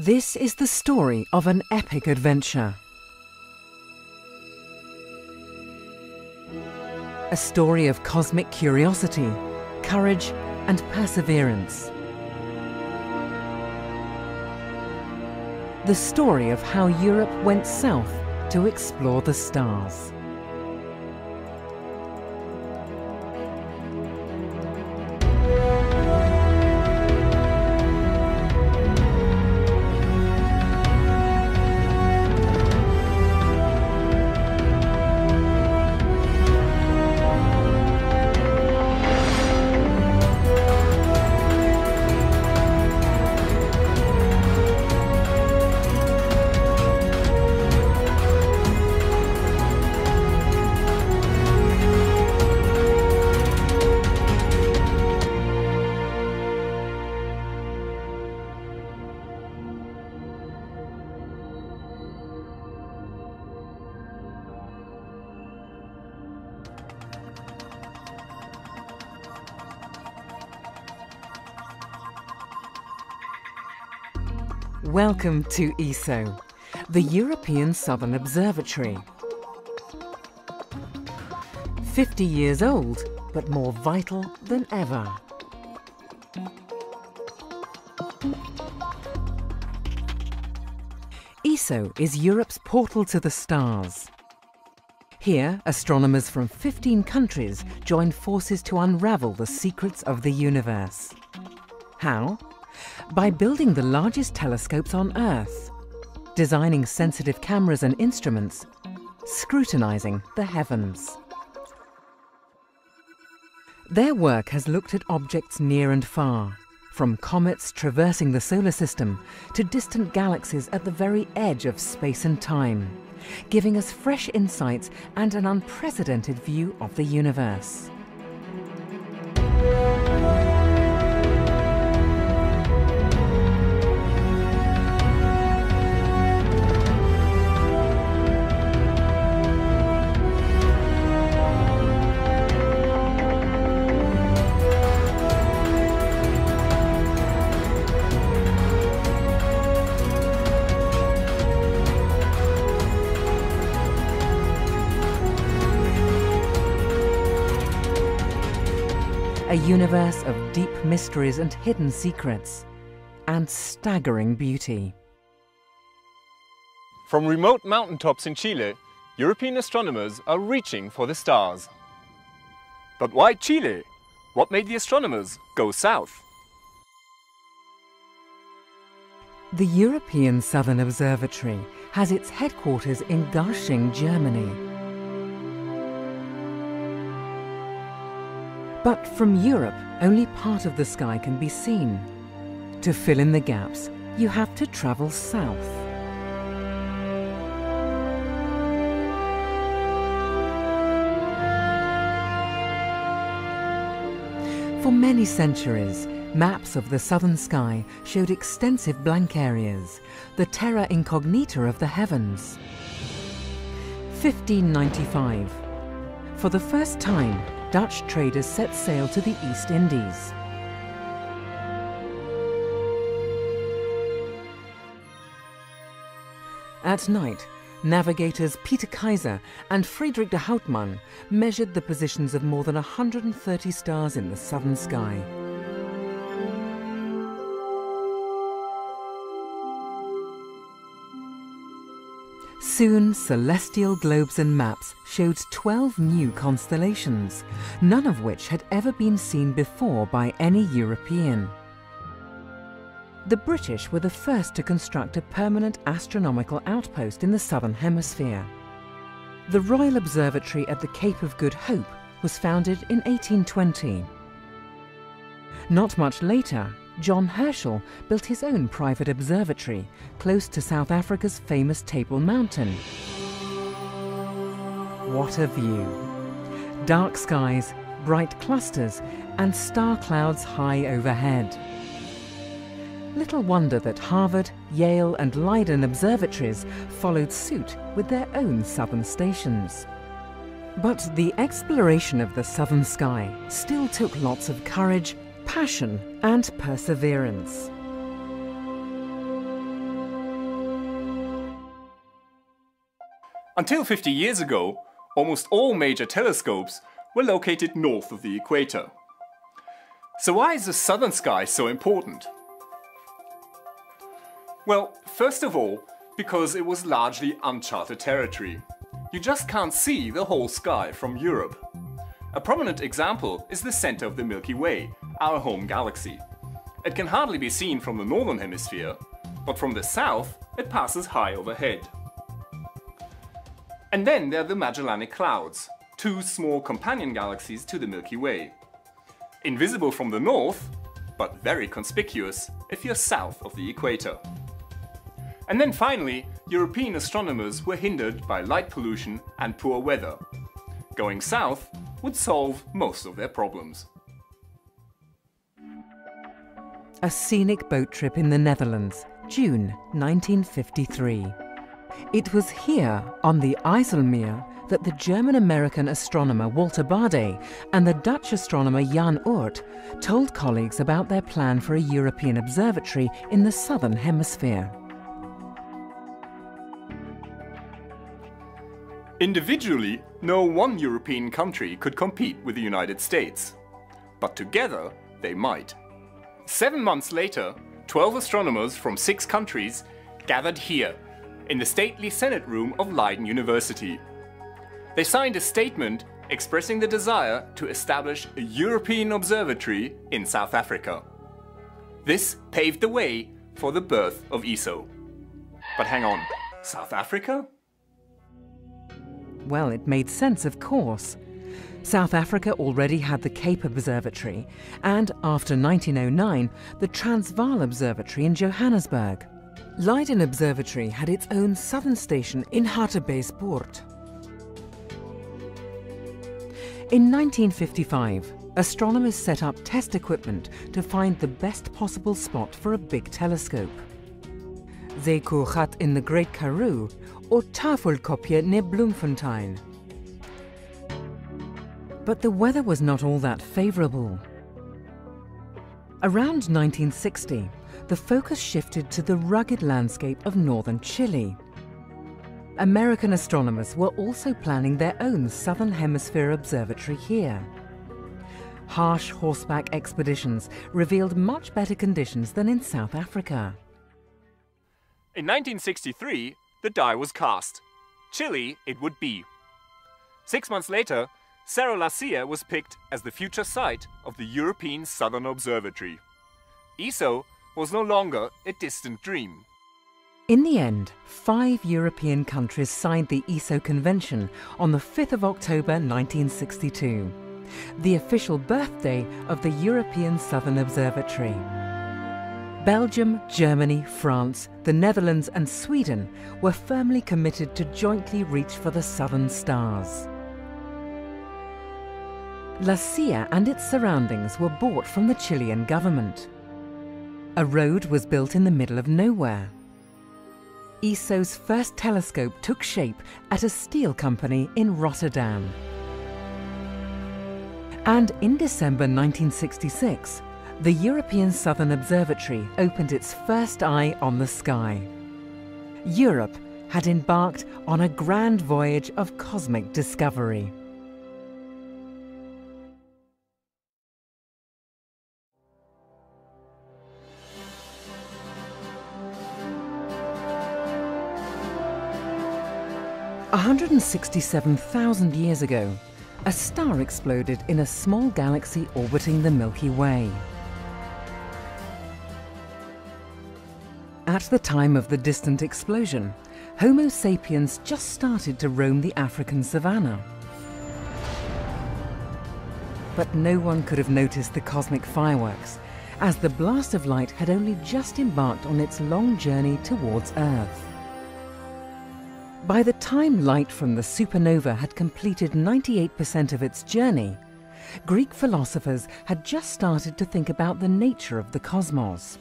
This is the story of an epic adventure. A story of cosmic curiosity, courage, and perseverance. The story of how Europe went south to explore the stars. Welcome to ESO, the European Southern Observatory. 50 years old, but more vital than ever. ESO is Europe's portal to the stars. Here, astronomers from 15 countries join forces to unravel the secrets of the universe. How? By building the largest telescopes on Earth, designing sensitive cameras and instruments, scrutinizing the heavens. Their work has looked at objects near and far, from comets traversing the solar system to distant galaxies at the very edge of space and time, giving us fresh insights and an unprecedented view of the universe. Universe of deep mysteries and hidden secrets, and staggering beauty. From remote mountaintops in Chile, European astronomers are reaching for the stars. But why Chile? What made the astronomers go south? The European Southern Observatory has its headquarters in Garching, Germany. But from Europe, only part of the sky can be seen. To fill in the gaps, you have to travel south. For many centuries, maps of the southern sky showed extensive blank areas, the terra incognita of the heavens. 1595. For the first time, Dutch traders set sail to the East Indies. At night, navigators Pieter Keyser and Friedrich de Houtman measured the positions of more than 130 stars in the southern sky. Soon, celestial globes and maps showed 12 new constellations, none of which had ever been seen before by any European. The British were the first to construct a permanent astronomical outpost in the Southern Hemisphere. The Royal Observatory at the Cape of Good Hope was founded in 1820. Not much later, John Herschel built his own private observatory close to South Africa's famous Table Mountain. What a view! Dark skies, bright clusters, and star clouds high overhead. Little wonder that Harvard, Yale, and Leiden observatories followed suit with their own southern stations. But the exploration of the southern sky still took lots of courage, passion and perseverance. Until 50 years ago, almost all major telescopes were located north of the equator. So why is the southern sky so important? Well, first of all, because it was largely uncharted territory. You just can't see the whole sky from Europe. A prominent example is the center of the Milky Way, our home galaxy. It can hardly be seen from the northern hemisphere, but from the south it passes high overhead. And then there are the Magellanic Clouds, two small companion galaxies to the Milky Way. Invisible from the north, but very conspicuous if you're south of the equator. And then finally, European astronomers were hindered by light pollution and poor weather. Going south would solve most of their problems. A scenic boat trip in the Netherlands, June 1953. It was here, on the IJsselmeer, that the German-American astronomer Walter Baade and the Dutch astronomer Jan Oort told colleagues about their plan for a European observatory in the southern hemisphere. Individually, no one European country could compete with the United States. But together, they might. Seven months later, 12 astronomers from six countries gathered here, in the stately Senate room of Leiden University. They signed a statement expressing the desire to establish a European observatory in South Africa. This paved the way for the birth of ESO. But hang on, South Africa? Well, it made sense, of course. South Africa already had the Cape Observatory, and after 1909, the Transvaal Observatory in Johannesburg. Leiden Observatory had its own southern station in Hartbeespoort. In 1955, astronomers set up test equipment to find the best possible spot for a big telescope. Zeekoegat in the Great Karoo or Tafelkopje near Bloemfontein. But the weather was not all that favourable. Around 1960, the focus shifted to the rugged landscape of northern Chile. American astronomers were also planning their own Southern Hemisphere observatory here. Harsh horseback expeditions revealed much better conditions than in South Africa. In 1963, the die was cast. Chile it would be. Six months later, Cerro La Silla was picked as the future site of the European Southern Observatory. ESO was no longer a distant dream. In the end, five European countries signed the ESO Convention on the 5th of October 1962, the official birthday of the European Southern Observatory. Belgium, Germany, France, the Netherlands and Sweden were firmly committed to jointly reach for the southern stars. La Silla and its surroundings were bought from the Chilean government. A road was built in the middle of nowhere. ESO's first telescope took shape at a steel company in Rotterdam. And in December 1966, the European Southern Observatory opened its first eye on the sky. Europe had embarked on a grand voyage of cosmic discovery. Hundred and sixty-seven thousand years ago, a star exploded in a small galaxy orbiting the Milky Way. At the time of the distant explosion, Homo sapiens just started to roam the African savanna. But no one could have noticed the cosmic fireworks, as the blast of light had only just embarked on its long journey towards Earth. By the time light from the supernova had completed 98% of its journey, Greek philosophers had just started to think about the nature of the cosmos.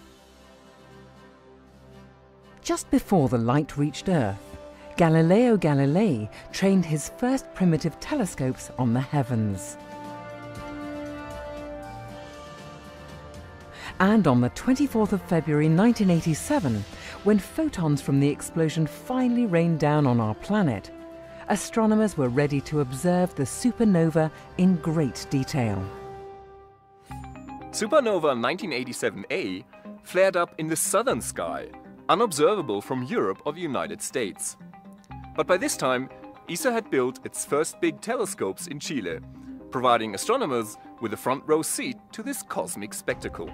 Just before the light reached Earth, Galileo Galilei trained his first primitive telescopes on the heavens. And on the 24th of February 1987, when photons from the explosion finally rained down on our planet, astronomers were ready to observe the supernova in great detail. Supernova 1987A flared up in the southern sky, unobservable from Europe or the United States. But by this time, ESO had built its first big telescopes in Chile, providing astronomers with a front row seat to this cosmic spectacle.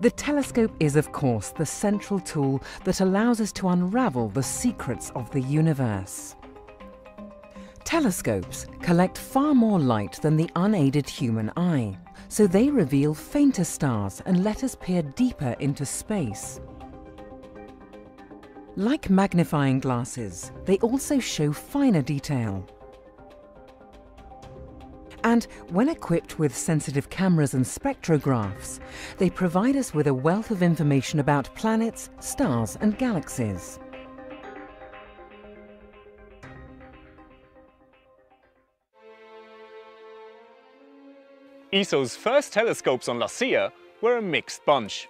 The telescope is, of course, the central tool that allows us to unravel the secrets of the universe. Telescopes collect far more light than the unaided human eye, so they reveal fainter stars and let us peer deeper into space. Like magnifying glasses, they also show finer detail. And when equipped with sensitive cameras and spectrographs, they provide us with a wealth of information about planets, stars and galaxies. ESO's first telescopes on La Silla were a mixed bunch.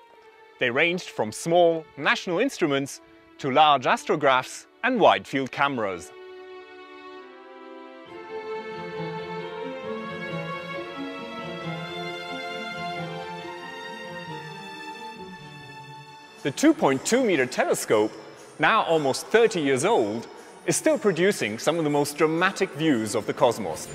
They ranged from small, national instruments to large astrographs and wide-field cameras. The 2.2 meter telescope, now almost 30 years old, is still producing some of the most dramatic views of the cosmos.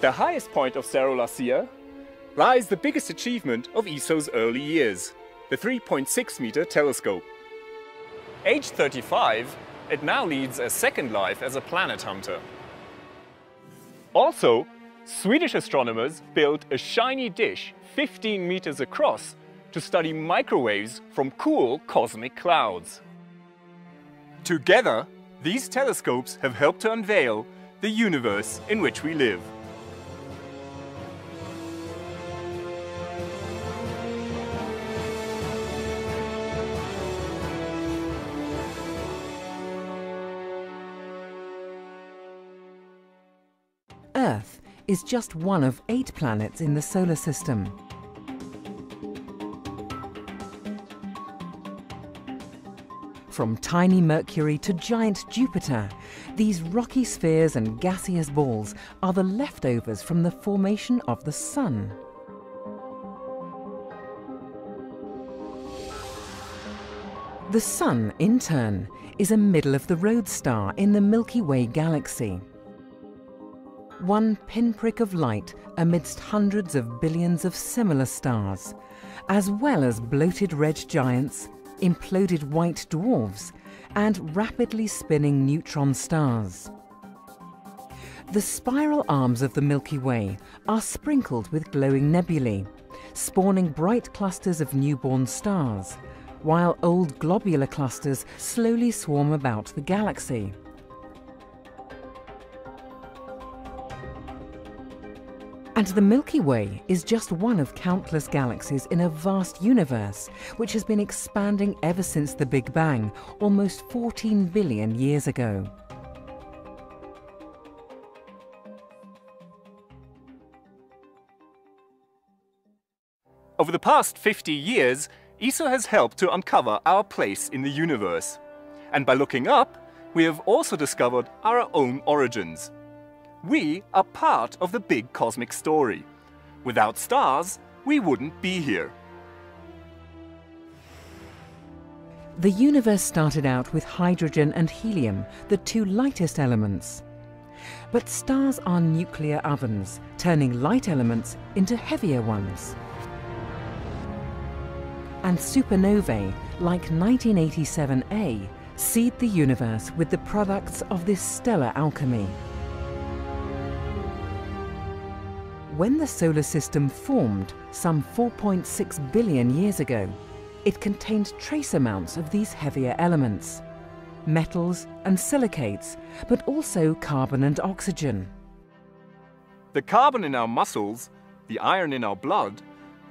At the highest point of Cerro La Silla lies the biggest achievement of ESO's early years, the 3.6 meter telescope. Aged 35, it now leads a second life as a planet hunter. Also, Swedish astronomers built a shiny dish 15 meters across to study microwaves from cool cosmic clouds. Together, these telescopes have helped to unveil the universe in which we live. Is just one of eight planets in the solar system. From tiny Mercury to giant Jupiter, these rocky spheres and gaseous balls are the leftovers from the formation of the Sun. The Sun, in turn, is a middle-of-the-road star in the Milky Way galaxy one pinprick of light amidst hundreds of billions of similar stars, as well as bloated red giants, imploded white dwarfs, and rapidly spinning neutron stars. The spiral arms of the Milky Way are sprinkled with glowing nebulae, spawning bright clusters of newborn stars, while old globular clusters slowly swarm about the galaxy. And the Milky Way is just one of countless galaxies in a vast universe, which has been expanding ever since the Big Bang, almost 14 billion years ago. Over the past 50 years, ESO has helped to uncover our place in the universe. And by looking up, we have also discovered our own origins. We are part of the big cosmic story. Without stars, we wouldn't be here. The universe started out with hydrogen and helium, the two lightest elements. But stars are nuclear ovens, turning light elements into heavier ones. And supernovae, like 1987A, seed the universe with the products of this stellar alchemy. When the solar system formed some 4.6 billion years ago, it contained trace amounts of these heavier elements, metals and silicates, but also carbon and oxygen. The carbon in our muscles, the iron in our blood,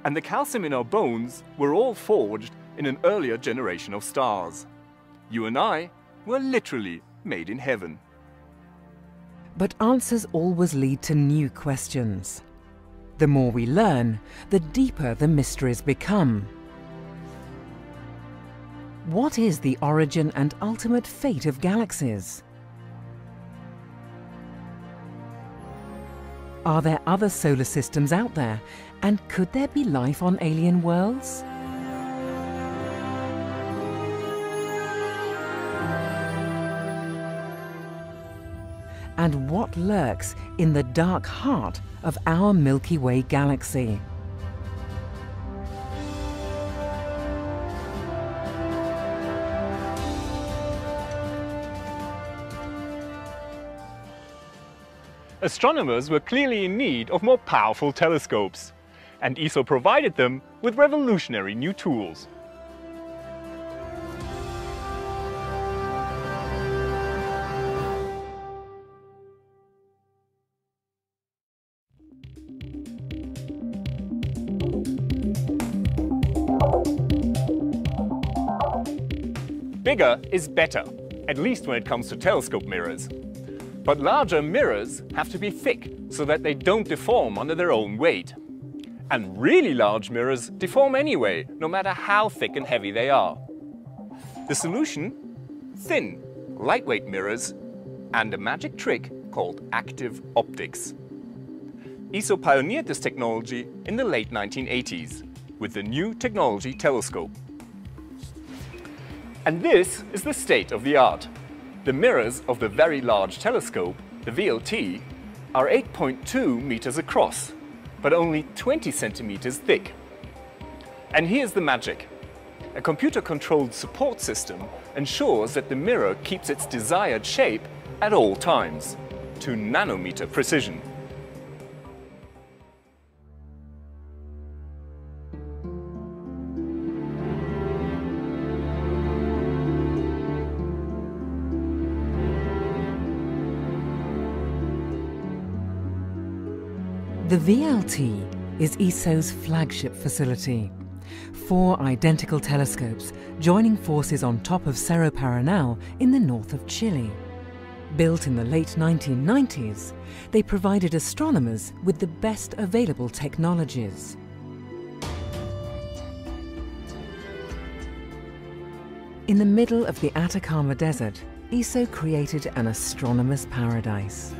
and the calcium in our bones were all forged in an earlier generation of stars. You and I were literally made in heaven. But answers always lead to new questions. The more we learn, the deeper the mysteries become. What is the origin and ultimate fate of galaxies? Are there other solar systems out there? And could there be life on alien worlds? And what lurks in the dark heart of our Milky Way galaxy? Astronomers were clearly in need of more powerful telescopes, and ESO provided them with revolutionary new tools. Bigger is better, at least when it comes to telescope mirrors. But larger mirrors have to be thick so that they don't deform under their own weight. And really large mirrors deform anyway, no matter how thick and heavy they are. The solution? Thin, lightweight mirrors and a magic trick called active optics. ESO pioneered this technology in the late 1980s with the New Technology Telescope. And this is the state of the art. The mirrors of the Very Large Telescope, the VLT, are 8.2 meters across, but only 20 centimeters thick. And here's the magic. A computer-controlled support system ensures that the mirror keeps its desired shape at all times, to nanometer precision. The VLT is ESO's flagship facility. Four identical telescopes joining forces on top of Cerro Paranal in the north of Chile. Built in the late 1990s, they provided astronomers with the best available technologies. In the middle of the Atacama Desert, ESO created an astronomer's paradise.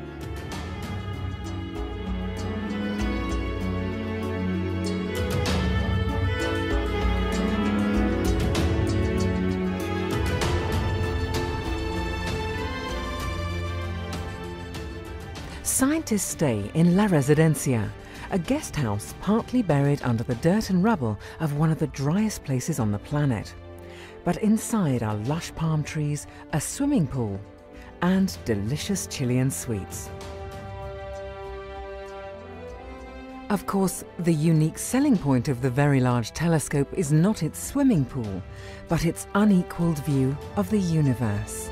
Scientists stay in La Residencia, a guest house partly buried under the dirt and rubble of one of the driest places on the planet. But inside are lush palm trees, a swimming pool, and delicious Chilean sweets. Of course, the unique selling point of the Very Large Telescope is not its swimming pool, but its unequalled view of the universe.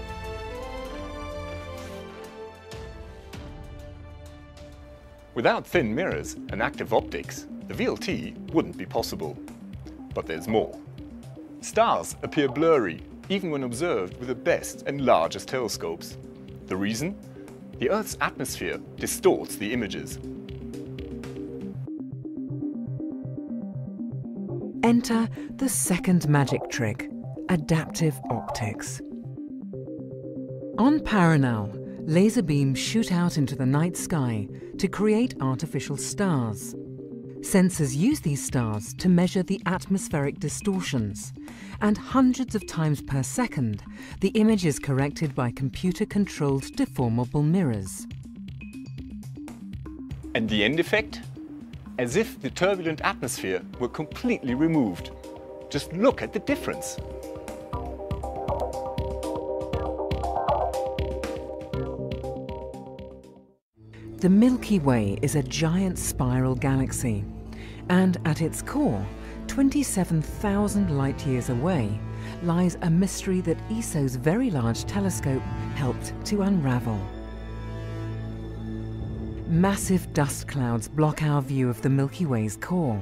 Without thin mirrors and active optics, the VLT wouldn't be possible. But there's more. Stars appear blurry, even when observed with the best and largest telescopes. The reason? The Earth's atmosphere distorts the images. Enter the second magic trick, adaptive optics. On Paranal, laser beams shoot out into the night sky to create artificial stars. Sensors use these stars to measure the atmospheric distortions, and hundreds of times per second, the image is corrected by computer-controlled deformable mirrors. And the end effect? As if the turbulent atmosphere were completely removed. Just look at the difference. The Milky Way is a giant spiral galaxy, and at its core, 27,000 light years away, lies a mystery that ESO's Very Large Telescope helped to unravel. Massive dust clouds block our view of the Milky Way's core.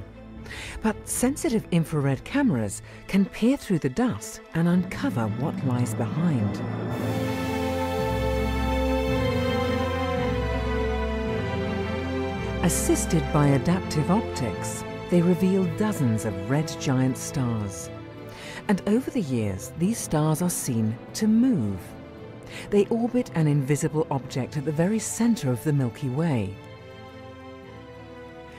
But sensitive infrared cameras can peer through the dust and uncover what lies behind. Assisted by adaptive optics, they reveal dozens of red giant stars. And over the years, these stars are seen to move. They orbit an invisible object at the very center of the Milky Way.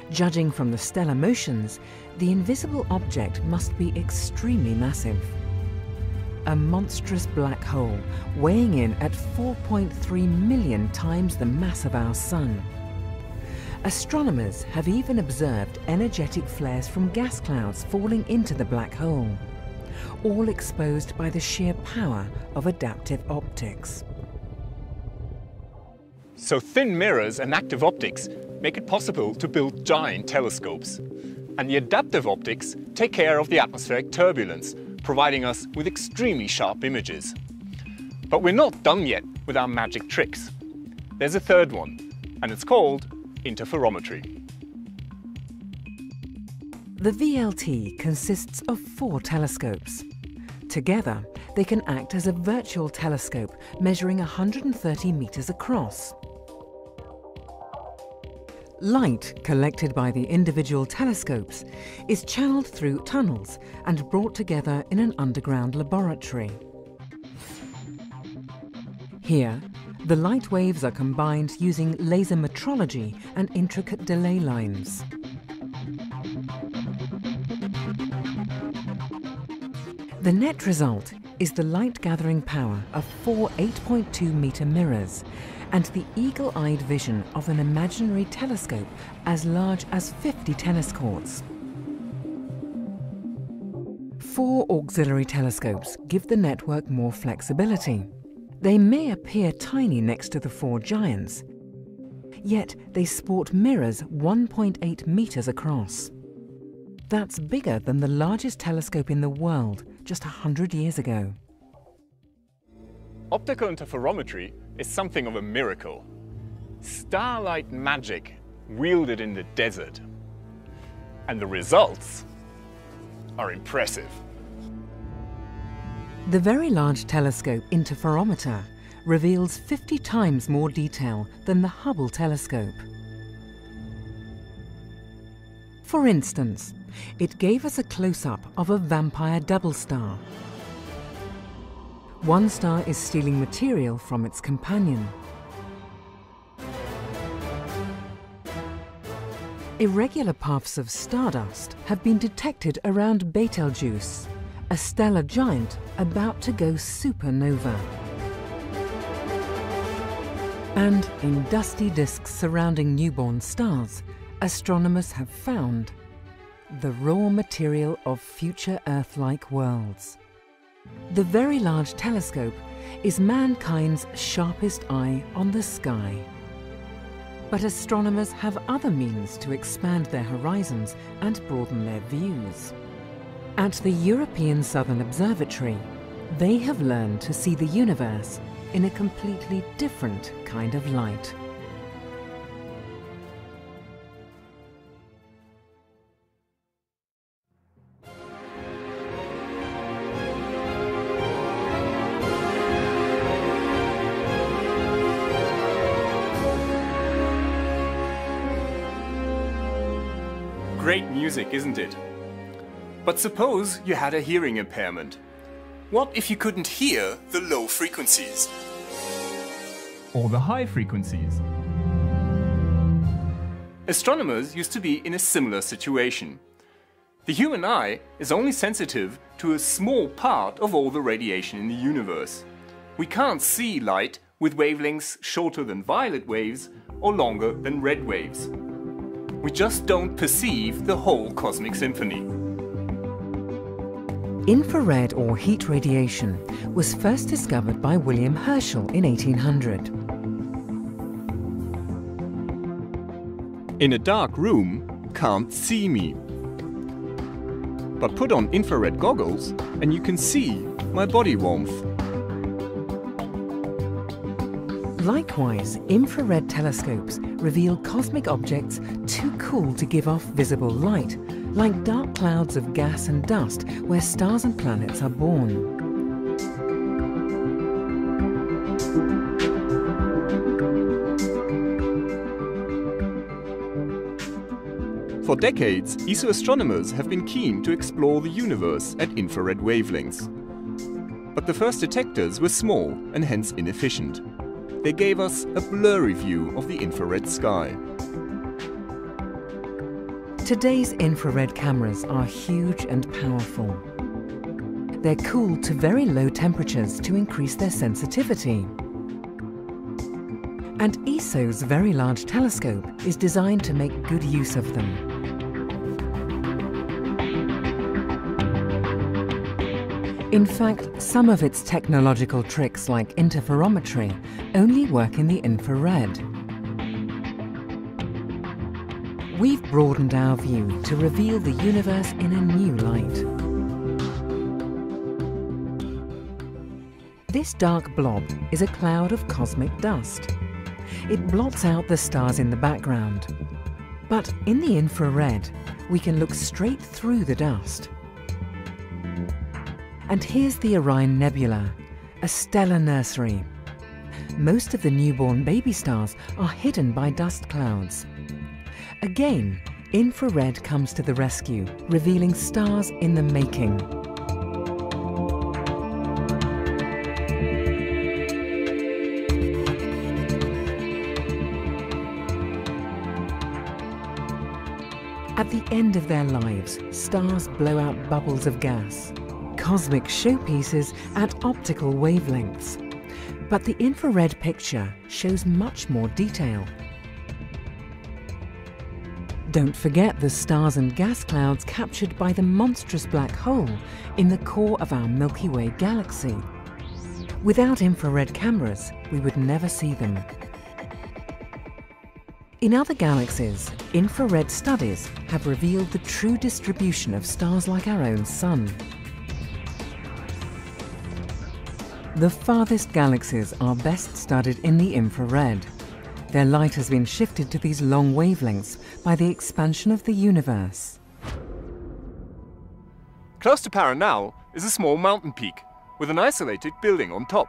Judging from the stellar motions, the invisible object must be extremely massive. A monstrous black hole weighing in at 4.3 million times the mass of our Sun. Astronomers have even observed energetic flares from gas clouds falling into the black hole, all exposed by the sheer power of adaptive optics. So thin mirrors and active optics make it possible to build giant telescopes. And the adaptive optics take care of the atmospheric turbulence, providing us with extremely sharp images. But we're not done yet with our magic tricks. There's a third one, and it's called interferometry. The VLT consists of four telescopes. Together, they can act as a virtual telescope measuring 130 metres across. Light collected by the individual telescopes is channeled through tunnels and brought together in an underground laboratory. Here, the light waves are combined using laser metrology and intricate delay lines. The net result is the light gathering power of four 8.2 metre mirrors and the eagle-eyed vision of an imaginary telescope as large as 50 tennis courts. Four auxiliary telescopes give the network more flexibility. They may appear tiny next to the four giants, yet they sport mirrors 1.8 metres across. That's bigger than the largest telescope in the world just 100 years ago. Optical interferometry is something of a miracle. Starlight magic wielded in the desert. And the results are impressive. The Very Large Telescope Interferometer reveals 50 times more detail than the Hubble telescope. For instance, it gave us a close-up of a vampire double star. One star is stealing material from its companion. Irregular puffs of stardust have been detected around Betelgeuse, a stellar giant about to go supernova. And in dusty disks surrounding newborn stars, astronomers have found the raw material of future Earth-like worlds. The Very Large Telescope is mankind's sharpest eye on the sky. But astronomers have other means to expand their horizons and broaden their views. At the European Southern Observatory, they have learned to see the universe in a completely different kind of light. Great music, isn't it? But suppose you had a hearing impairment. What if you couldn't hear the low frequencies? Or the high frequencies? Astronomers used to be in a similar situation. The human eye is only sensitive to a small part of all the radiation in the universe. We can't see light with wavelengths shorter than violet waves or longer than red waves. We just don't perceive the whole cosmic symphony. Infrared or heat radiation was first discovered by William Herschel in 1800. in a dark room can't see me. But put on infrared goggles and you can see my body warmth. Likewise, infrared telescopes reveal cosmic objects too cool to give off visible light, like dark clouds of gas and dust where stars and planets are born. For decades, ESO astronomers have been keen to explore the universe at infrared wavelengths. But the first detectors were small and hence inefficient. They gave us a blurry view of the infrared sky. Today's infrared cameras are huge and powerful. They're cooled to very low temperatures to increase their sensitivity. And ESO's Very Large Telescope is designed to make good use of them. In fact, some of its technological tricks like interferometry only work in the infrared. We've broadened our view to reveal the universe in a new light. This dark blob is a cloud of cosmic dust. It blots out the stars in the background. But in the infrared, we can look straight through the dust. And here's the Orion Nebula, a stellar nursery. Most of the newborn baby stars are hidden by dust clouds. Again, infrared comes to the rescue, revealing stars in the making. At the end of their lives, stars blow out bubbles of gas cosmic showpieces at optical wavelengths. But the infrared picture shows much more detail. Don't forget the stars and gas clouds captured by the monstrous black hole in the core of our Milky Way galaxy. Without infrared cameras, we would never see them. In other galaxies, infrared studies have revealed the true distribution of stars like our own Sun. The farthest galaxies are best studied in the infrared. Their light has been shifted to these long wavelengths by the expansion of the universe. Close to Paranal is a small mountain peak with an isolated building on top.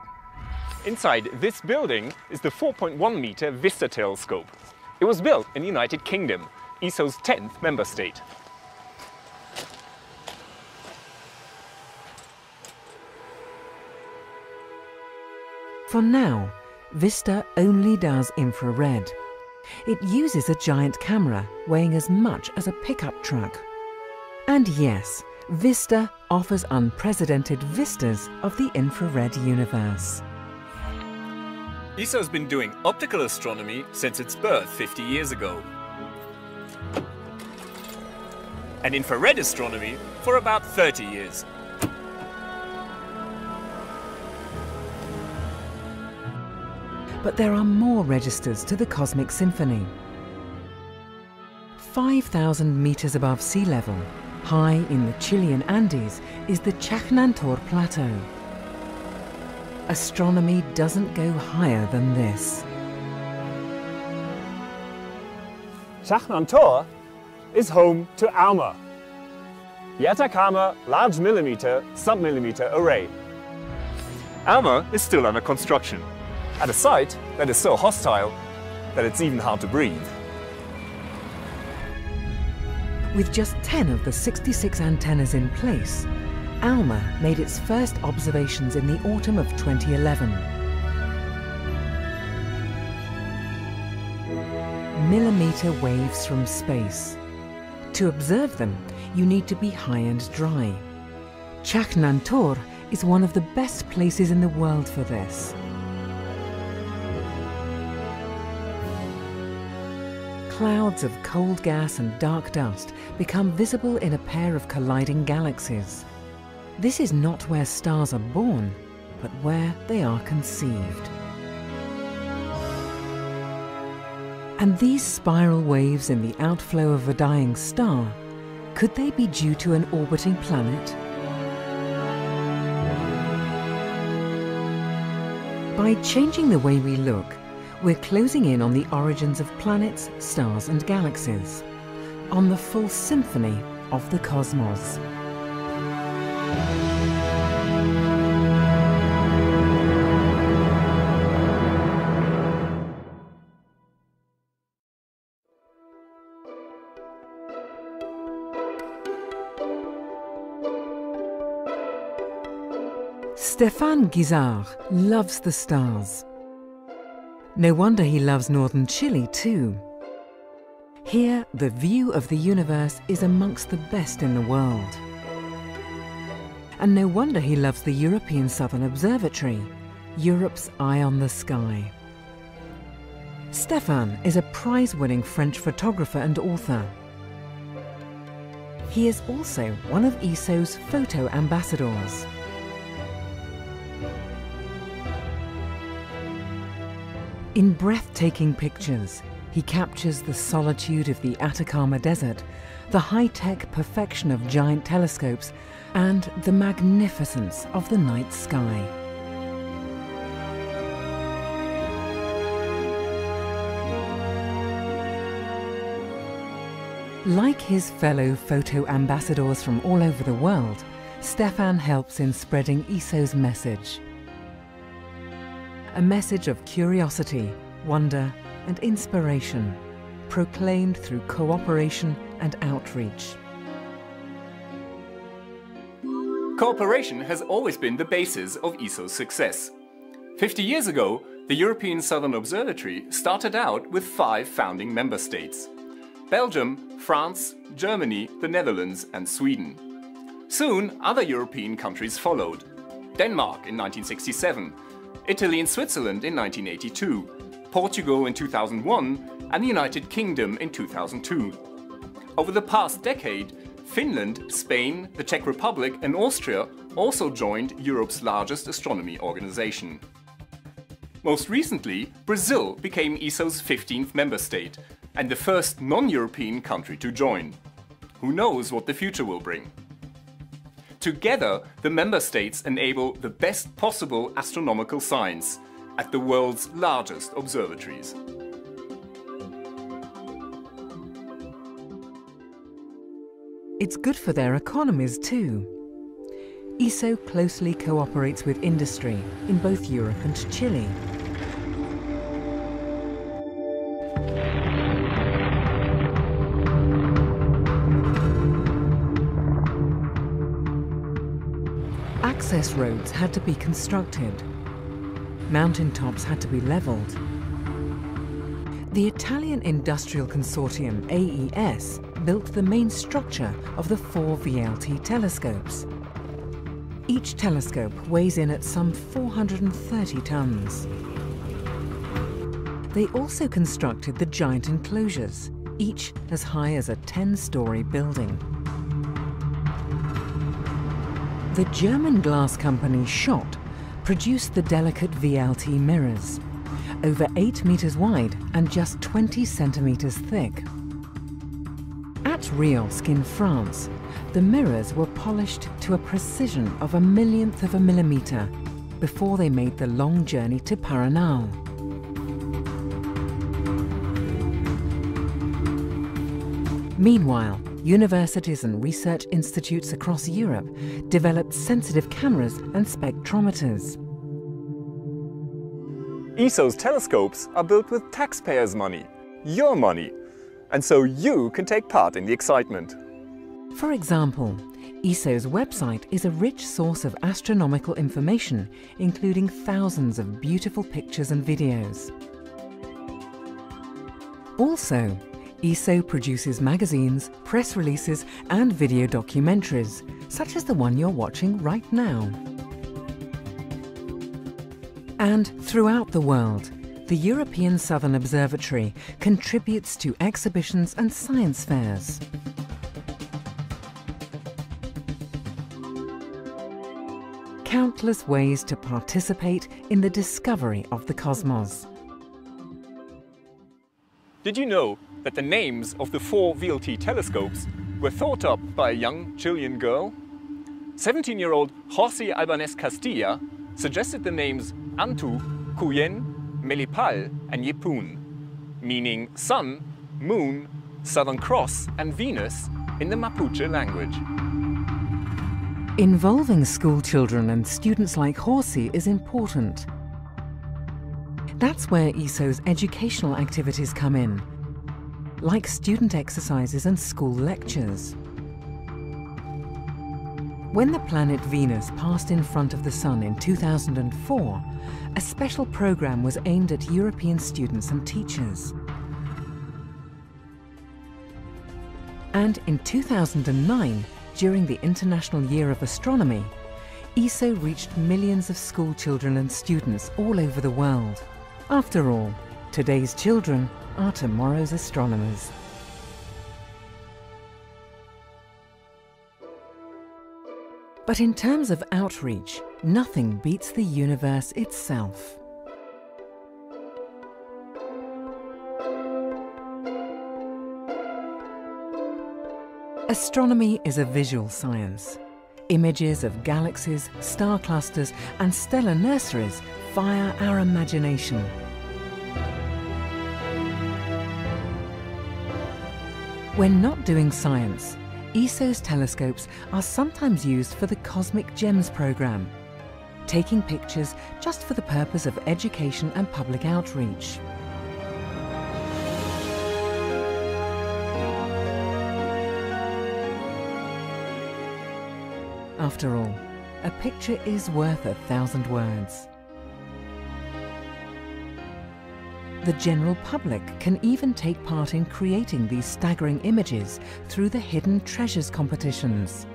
Inside this building is the 4.1 meter Vista telescope. It was built in the United Kingdom, ESO's 10th member state. For now, Vista only does infrared. It uses a giant camera weighing as much as a pickup truck. And yes, Vista offers unprecedented vistas of the infrared universe. ESO's been doing optical astronomy since its birth 50 years ago. And infrared astronomy for about 30 years. But there are more registers to the cosmic symphony. 5,000 meters above sea level, high in the Chilean Andes, is the Chajnantor Plateau. Astronomy doesn't go higher than this. Chajnantor is home to ALMA, the Atacama Large Millimeter Submillimeter Array. ALMA is still under construction at a site that is so hostile that it's even hard to breathe. With just 10 of the 66 antennas in place, ALMA made its first observations in the autumn of 2011. Millimeter waves from space. To observe them, you need to be high and dry. Chajnantor is one of the best places in the world for this. Clouds of cold gas and dark dust become visible in a pair of colliding galaxies. This is not where stars are born, but where they are conceived. And these spiral waves in the outflow of a dying star, could they be due to an orbiting planet? By changing the way we look, we're closing in on the origins of planets, stars and galaxies, on the full symphony of the cosmos. Stéphane Guisard loves the stars. No wonder he loves northern Chile too. Here, the view of the universe is amongst the best in the world. And no wonder he loves the European Southern Observatory, Europe's eye on the sky. Stéphane is a prize-winning French photographer and author. He is also one of ESO's photo ambassadors. In breathtaking pictures, he captures the solitude of the Atacama Desert, the high-tech perfection of giant telescopes, and the magnificence of the night sky. Like his fellow photo ambassadors from all over the world, Stefan helps in spreading ESO's message a message of curiosity, wonder, and inspiration, proclaimed through cooperation and outreach. Cooperation has always been the basis of ESO's success. 50 years ago, the European Southern Observatory started out with five founding member states. Belgium, France, Germany, the Netherlands and Sweden. Soon, other European countries followed. Denmark in 1967, Italy and Switzerland in 1982, Portugal in 2001 and the United Kingdom in 2002. Over the past decade, Finland, Spain, the Czech Republic and Austria also joined Europe's largest astronomy organization. Most recently, Brazil became ESO's 15th member state and the first non-European country to join. Who knows what the future will bring? Together, the member states enable the best possible astronomical science at the world's largest observatories. It's good for their economies too. ESO closely cooperates with industry in both Europe and Chile. Access roads had to be constructed. Mountaintops had to be leveled. The Italian industrial consortium AES built the main structure of the four VLT telescopes. Each telescope weighs in at some 430 tons. They also constructed the giant enclosures, each as high as a 10-story building. The German glass company Schott produced the delicate VLT mirrors, over 8 metres wide and just 20 centimetres thick. At REOSC in France, the mirrors were polished to a precision of a millionth of a millimetre before they made the long journey to Paranal. Meanwhile, universities and research institutes across Europe developed sensitive cameras and spectrometers. ESO's telescopes are built with taxpayers' money, your money, and so you can take part in the excitement. For example, ESO's website is a rich source of astronomical information, including thousands of beautiful pictures and videos. Also, ESO produces magazines, press releases and video documentaries, such as the one you're watching right now. And throughout the world, the European Southern Observatory contributes to exhibitions and science fairs. Countless ways to participate in the discovery of the cosmos. Did you know that the names of the four VLT telescopes were thought up by a young Chilean girl? 17-year-old Jorssy Albanez Castilla suggested the names Antu, Kueyen, Melipal and Yepun, meaning sun, moon, Southern Cross and Venus in the Mapuche language. Involving schoolchildren and students like Jorssy is important. That's where ESO's educational activities come in, like student exercises and school lectures. When the planet Venus passed in front of the Sun in 2004, a special program was aimed at European students and teachers. And in 2009, during the International Year of Astronomy, ESO reached millions of school children and students all over the world. After all, today's children are tomorrow's astronomers. But in terms of outreach, nothing beats the universe itself. Astronomy is a visual science. Images of galaxies, star clusters and stellar nurseries fire our imagination. When not doing science, ESO's telescopes are sometimes used for the Cosmic Gems program, taking pictures just for the purpose of education and public outreach. After all, a picture is worth a thousand words. The general public can even take part in creating these staggering images through the Hidden Treasures competitions.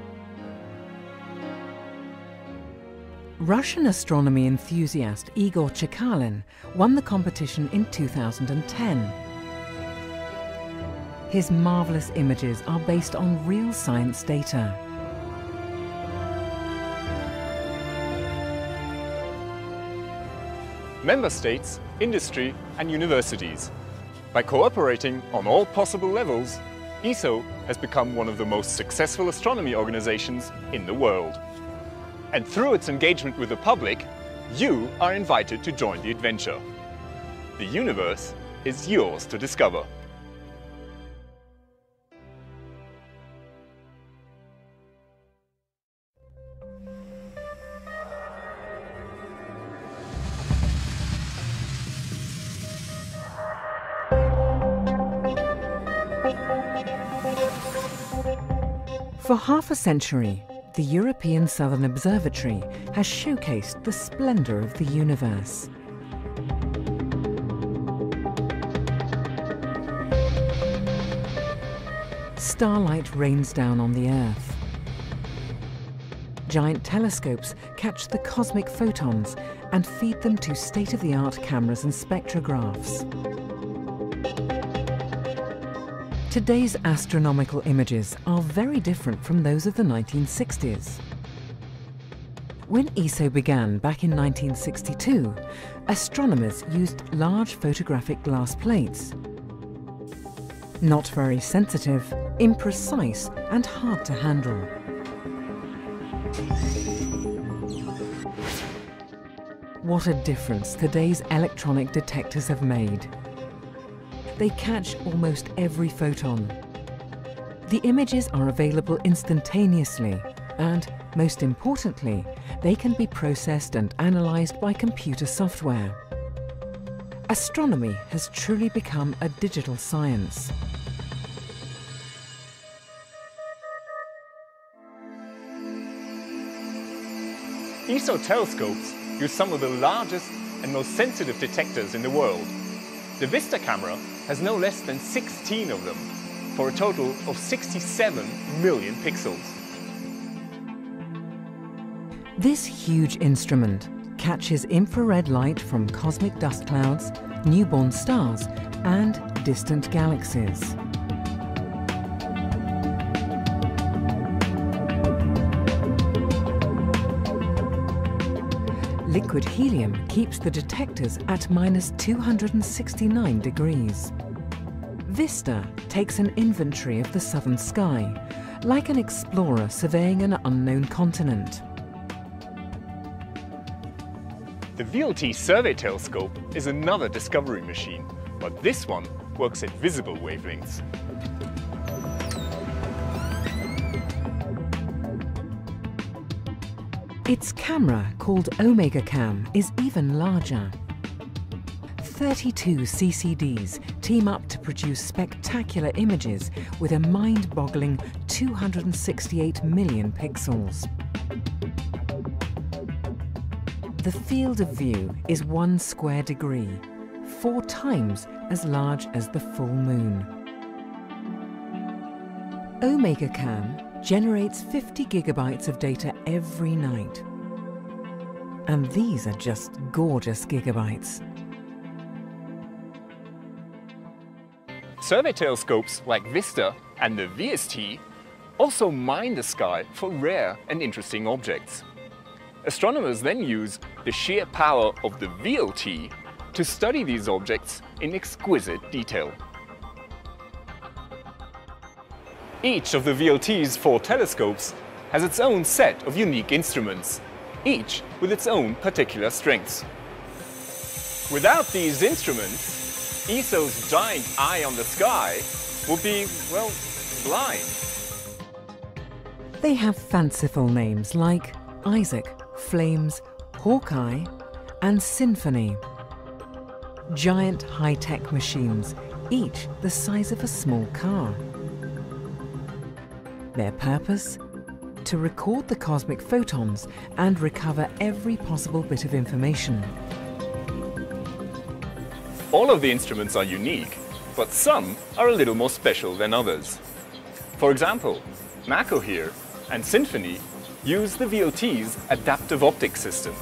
Russian astronomy enthusiast Igor Chekalin won the competition in 2010. His marvellous images are based on real science data. Member states, industry and universities. By cooperating on all possible levels, ESO has become one of the most successful astronomy organizations in the world. And through its engagement with the public, you are invited to join the adventure. The universe is yours to discover. For half a century, the European Southern Observatory has showcased the splendour of the universe. Starlight rains down on the Earth. Giant telescopes catch the cosmic photons and feed them to state-of-the-art cameras and spectrographs. Today's astronomical images are very different from those of the 1960s. When ESO began back in 1962, astronomers used large photographic glass plates. Not very sensitive, imprecise and hard to handle. What a difference today's electronic detectors have made. They catch almost every photon. The images are available instantaneously and, most importantly, they can be processed and analysed by computer software. Astronomy has truly become a digital science. ESO telescopes use some of the largest and most sensitive detectors in the world. The Vista camera has no less than 16 of them, for a total of 67 million pixels. This huge instrument catches infrared light from cosmic dust clouds, newborn stars and distant galaxies. Liquid helium keeps the detectors at minus 269 degrees. Vista takes an inventory of the southern sky, like an explorer surveying an unknown continent. The VLT Survey Telescope is another discovery machine, but this one works at visible wavelengths. Its camera, called Omega Cam, is even larger. 32 CCDs team up to produce spectacular images with a mind-boggling 268 million pixels. The field of view is one square degree, four times as large as the full moon. Omega Cam generates 50 gigabytes of data every night. And these are just gorgeous gigabytes. Survey telescopes like VISTA and the VST also mine the sky for rare and interesting objects. Astronomers then use the sheer power of the VLT to study these objects in exquisite detail. Each of the VLT's four telescopes has its own set of unique instruments, each with its own particular strengths. Without these instruments, ESO's giant eye on the sky would be, well, blind. They have fanciful names like Isaac, Flames, HAWK-I, and SINFONI. Giant high-tech machines, each the size of a small car. Their purpose? To record the cosmic photons and recover every possible bit of information. All of the instruments are unique, but some are a little more special than others. For example, NACO here and SINFONI use the VLT's adaptive optics system.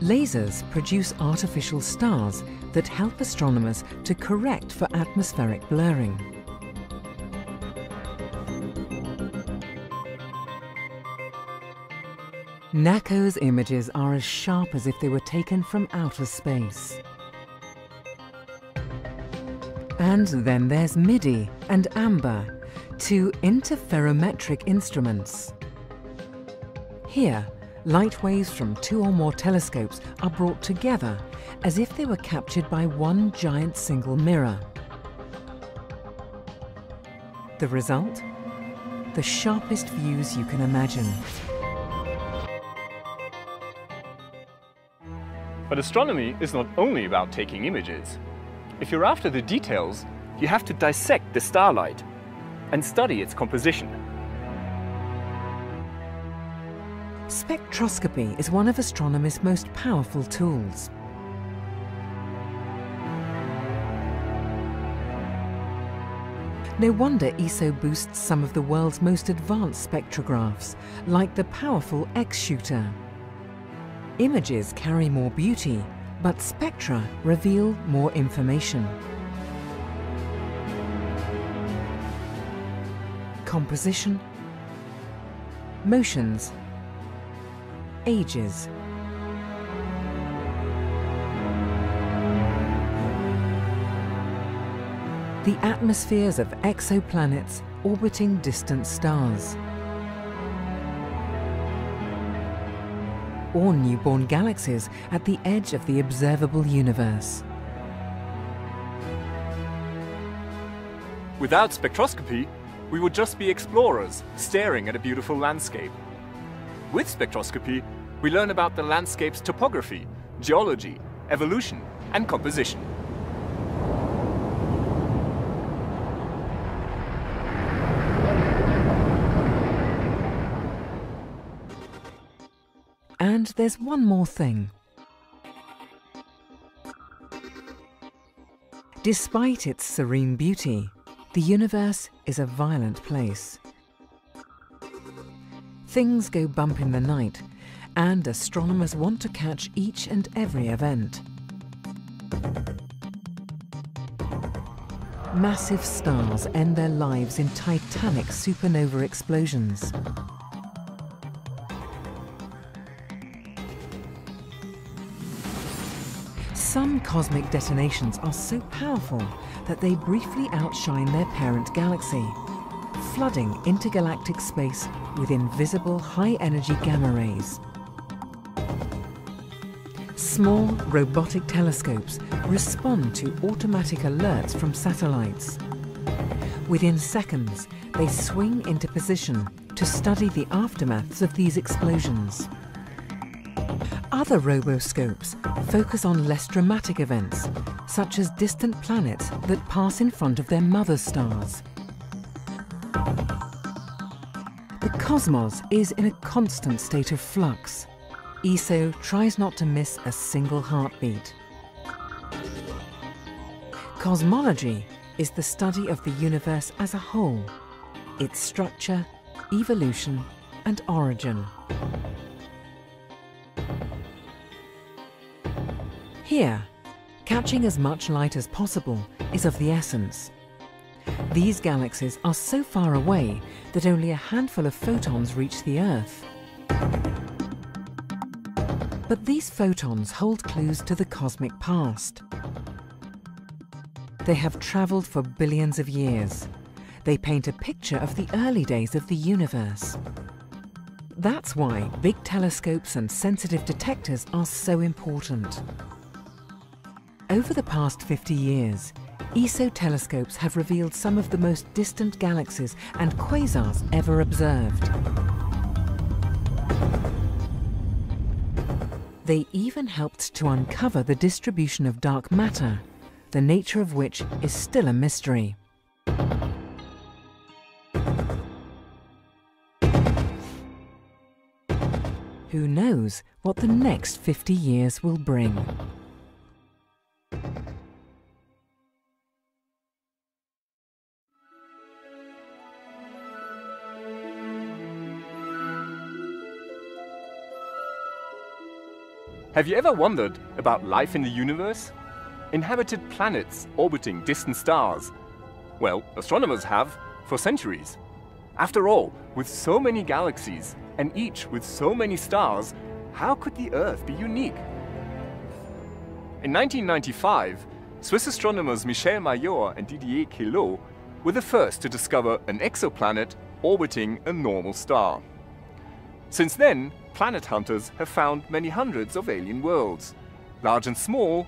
Lasers produce artificial stars that help astronomers to correct for atmospheric blurring. NACO's images are as sharp as if they were taken from outer space. And then there's MIDI and AMBER, two interferometric instruments. Here, light waves from two or more telescopes are brought together as if they were captured by one giant single mirror. The result? The sharpest views you can imagine. But astronomy is not only about taking images. If you're after the details, you have to dissect the starlight and study its composition. Spectroscopy is one of astronomy's most powerful tools. No wonder ESO boosts some of the world's most advanced spectrographs, like the powerful X-Shooter. Images carry more beauty, but spectra reveal more information. Composition, motions, ages. The atmospheres of exoplanets orbiting distant stars. Or newborn galaxies at the edge of the observable universe. Without spectroscopy, we would just be explorers staring at a beautiful landscape. With spectroscopy, we learn about the landscape's topography, geology, evolution, and composition. And there's one more thing. Despite its serene beauty, the universe is a violent place. Things go bump in the night, and astronomers want to catch each and every event. Massive stars end their lives in titanic supernova explosions. Some cosmic detonations are so powerful that they briefly outshine their parent galaxy, flooding intergalactic space with invisible high-energy gamma rays. Small robotic telescopes respond to automatic alerts from satellites. Within seconds, they swing into position to study the aftermaths of these explosions. Other roboscopes focus on less dramatic events, such as distant planets that pass in front of their mother stars. The cosmos is in a constant state of flux. ESO tries not to miss a single heartbeat. Cosmology is the study of the universe as a whole, its structure, evolution and origin. Here, catching as much light as possible is of the essence. These galaxies are so far away that only a handful of photons reach the Earth. But these photons hold clues to the cosmic past. They have travelled for billions of years. They paint a picture of the early days of the universe. That's why big telescopes and sensitive detectors are so important. Over the past 50 years, ESO telescopes have revealed some of the most distant galaxies and quasars ever observed. They even helped to uncover the distribution of dark matter, the nature of which is still a mystery. Who knows what the next 50 years will bring? Have you ever wondered about life in the universe? Inhabited planets orbiting distant stars? Well, astronomers have for centuries. After all, with so many galaxies and each with so many stars, how could the Earth be unique? In 1995, Swiss astronomers Michel Mayor and Didier Queloz were the first to discover an exoplanet orbiting a normal star. Since then, planet hunters have found many hundreds of alien worlds, large and small,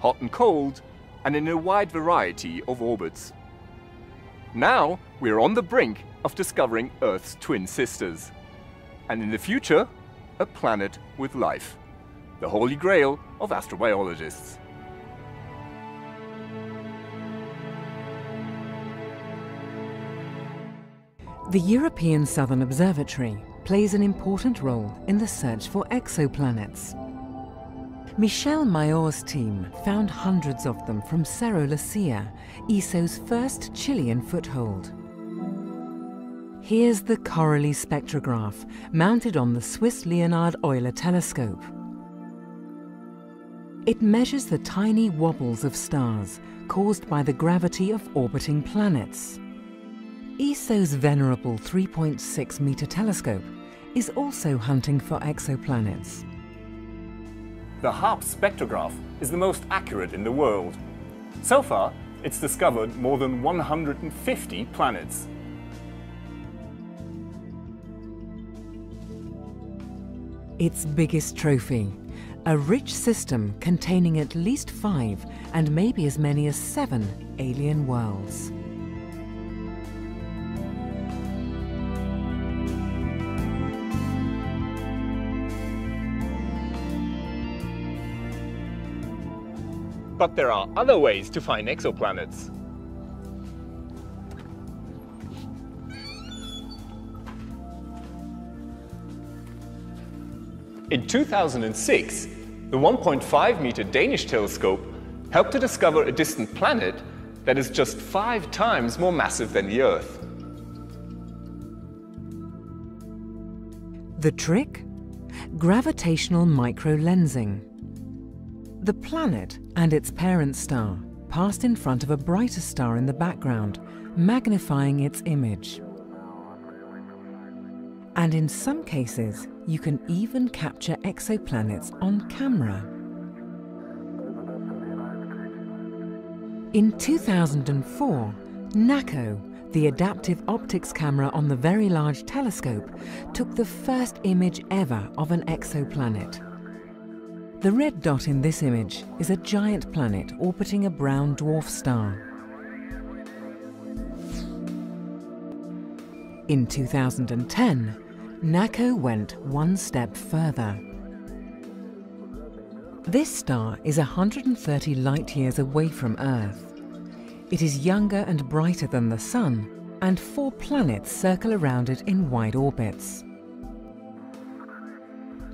hot and cold, and in a wide variety of orbits. Now, we're on the brink of discovering Earth's twin sisters. And in the future, a planet with life. The holy grail of astrobiologists. The European Southern Observatory plays an important role in the search for exoplanets. Michel Mayor's team found hundreds of them from Cerro Silla, ESO's first Chilean foothold. Here's the Coralie spectrograph mounted on the Swiss Leonhard Euler telescope. It measures the tiny wobbles of stars caused by the gravity of orbiting planets. ESO's venerable 3.6 meter telescope is also hunting for exoplanets. The HARPS spectrograph is the most accurate in the world. So far, it's discovered more than 150 planets. Its biggest trophy, a rich system containing at least five and maybe as many as seven alien worlds. But there are other ways to find exoplanets. In 2006, the 1.5 meter Danish telescope helped to discover a distant planet that is just five times more massive than the Earth. The trick? Gravitational microlensing. The planet and its parent star passed in front of a brighter star in the background, magnifying its image. And in some cases, you can even capture exoplanets on camera. In 2004, NACO, the adaptive optics camera on the Very Large Telescope, took the first image ever of an exoplanet. The red dot in this image is a giant planet orbiting a brown dwarf star. In 2010, NACO went one step further. This star is 130 light years away from Earth. It is younger and brighter than the Sun, and four planets circle around it in wide orbits.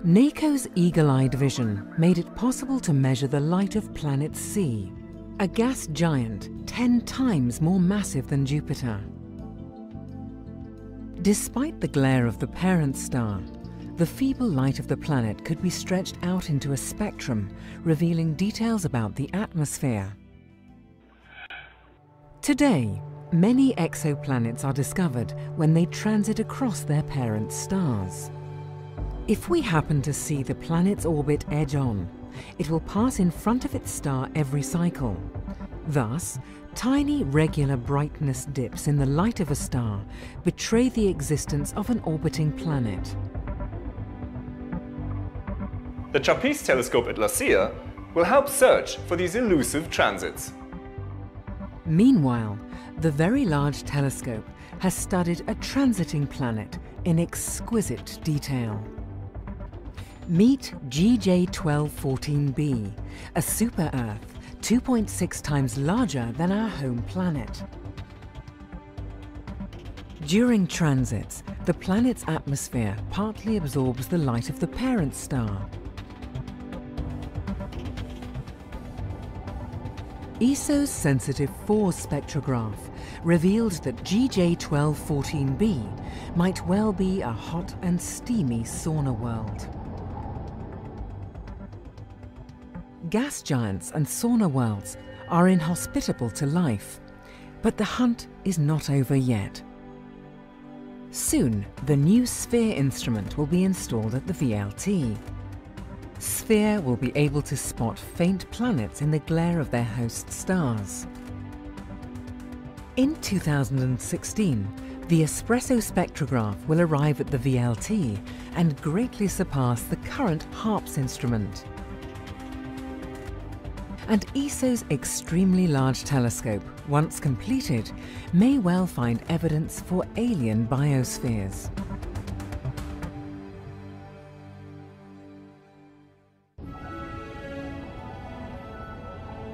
NACO's eagle-eyed vision made it possible to measure the light of planet C, a gas giant 10 times more massive than Jupiter. Despite the glare of the parent star, the feeble light of the planet could be stretched out into a spectrum, revealing details about the atmosphere. Today, many exoplanets are discovered when they transit across their parent stars. If we happen to see the planet's orbit edge on, it will pass in front of its star every cycle. Thus, Tiny regular brightness dips in the light of a star betray the existence of an orbiting planet. The TRAPPIST telescope at La Silla will help search for these elusive transits. Meanwhile, the Very Large Telescope has studied a transiting planet in exquisite detail. Meet GJ1214b, a super-Earth 2.6 times larger than our home planet. During transits, the planet's atmosphere partly absorbs the light of the parent star. ESO's sensitive FORS spectrograph revealed that GJ1214b might well be a hot and steamy sauna world. Gas giants and sauna worlds are inhospitable to life, but the hunt is not over yet. Soon, the new SPHERE instrument will be installed at the VLT. SPHERE will be able to spot faint planets in the glare of their host stars. In 2016, the Espresso spectrograph will arrive at the VLT and greatly surpass the current HARPS instrument and ESO's extremely large telescope, once completed, may well find evidence for alien biospheres.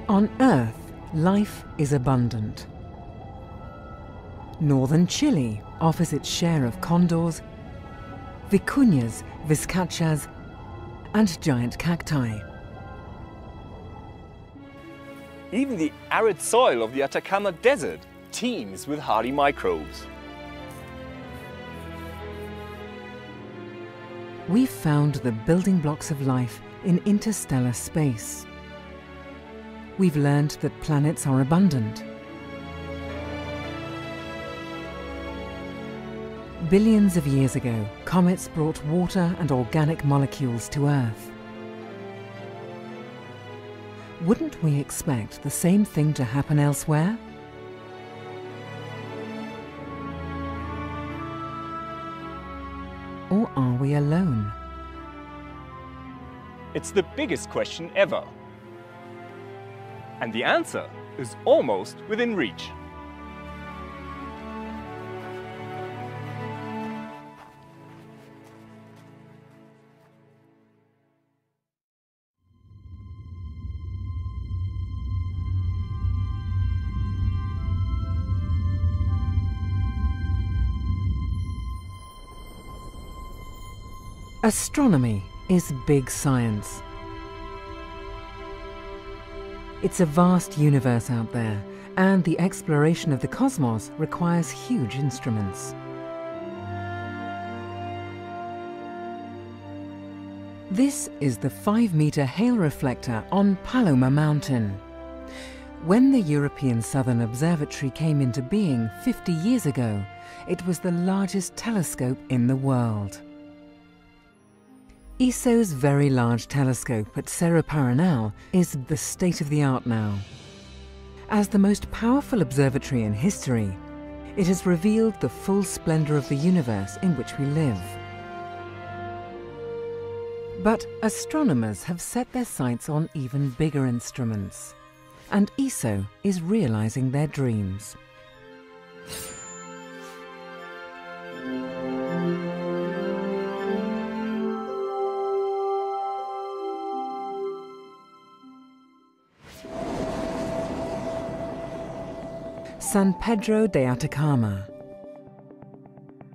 On Earth, life is abundant. Northern Chile offers its share of condors, vicuñas, vizcachas, and giant cacti. Even the arid soil of the Atacama Desert teems with hardy microbes. We've found the building blocks of life in interstellar space. We've learned that planets are abundant. Billions of years ago, comets brought water and organic molecules to Earth. Wouldn't we expect the same thing to happen elsewhere? Or are we alone? It's the biggest question ever. And the answer is almost within reach. Astronomy is big science. It's a vast universe out there, and the exploration of the cosmos requires huge instruments. This is the 5-metre Hale reflector on Palomar Mountain. When the European Southern Observatory came into being 50 years ago, it was the largest telescope in the world. ESO's Very Large Telescope at Cerro Paranal is the state of the art now. As the most powerful observatory in history, it has revealed the full splendour of the universe in which we live. But astronomers have set their sights on even bigger instruments, and ESO is realising their dreams. San Pedro de Atacama.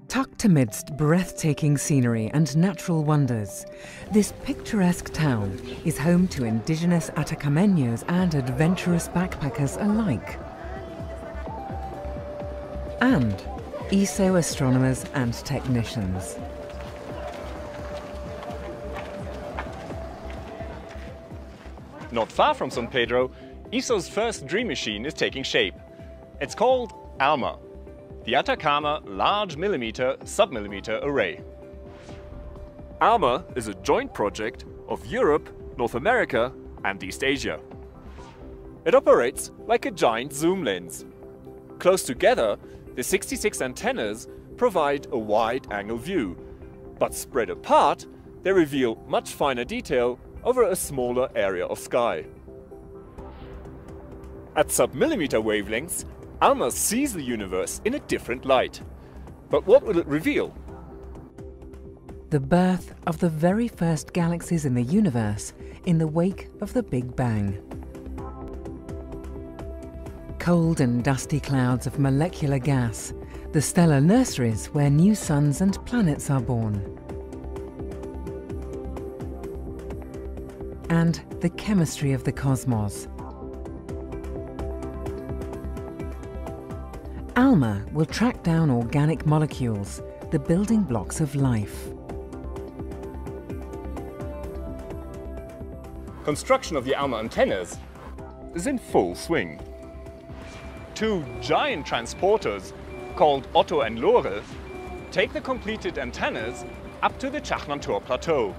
Tucked amidst breathtaking scenery and natural wonders, this picturesque town is home to indigenous Atacameños and adventurous backpackers alike. And ESO astronomers and technicians. Not far from San Pedro, ESO's first dream machine is taking shape. It's called ALMA, the Atacama Large Millimeter Submillimeter Array. ALMA is a joint project of Europe, North America and East Asia. It operates like a giant zoom lens. Close together, the 66 antennas provide a wide-angle view, but spread apart, they reveal much finer detail over a smaller area of sky. At submillimeter wavelengths, Alma sees the universe in a different light. But what will it reveal? The birth of the very first galaxies in the universe in the wake of the Big Bang. Cold and dusty clouds of molecular gas, the stellar nurseries where new suns and planets are born. And the chemistry of the cosmos, ALMA will track down organic molecules, the building blocks of life. Construction of the ALMA antennas is in full swing. Two giant transporters, called Otto and Lore, take the completed antennas up to the Chajnantor Plateau.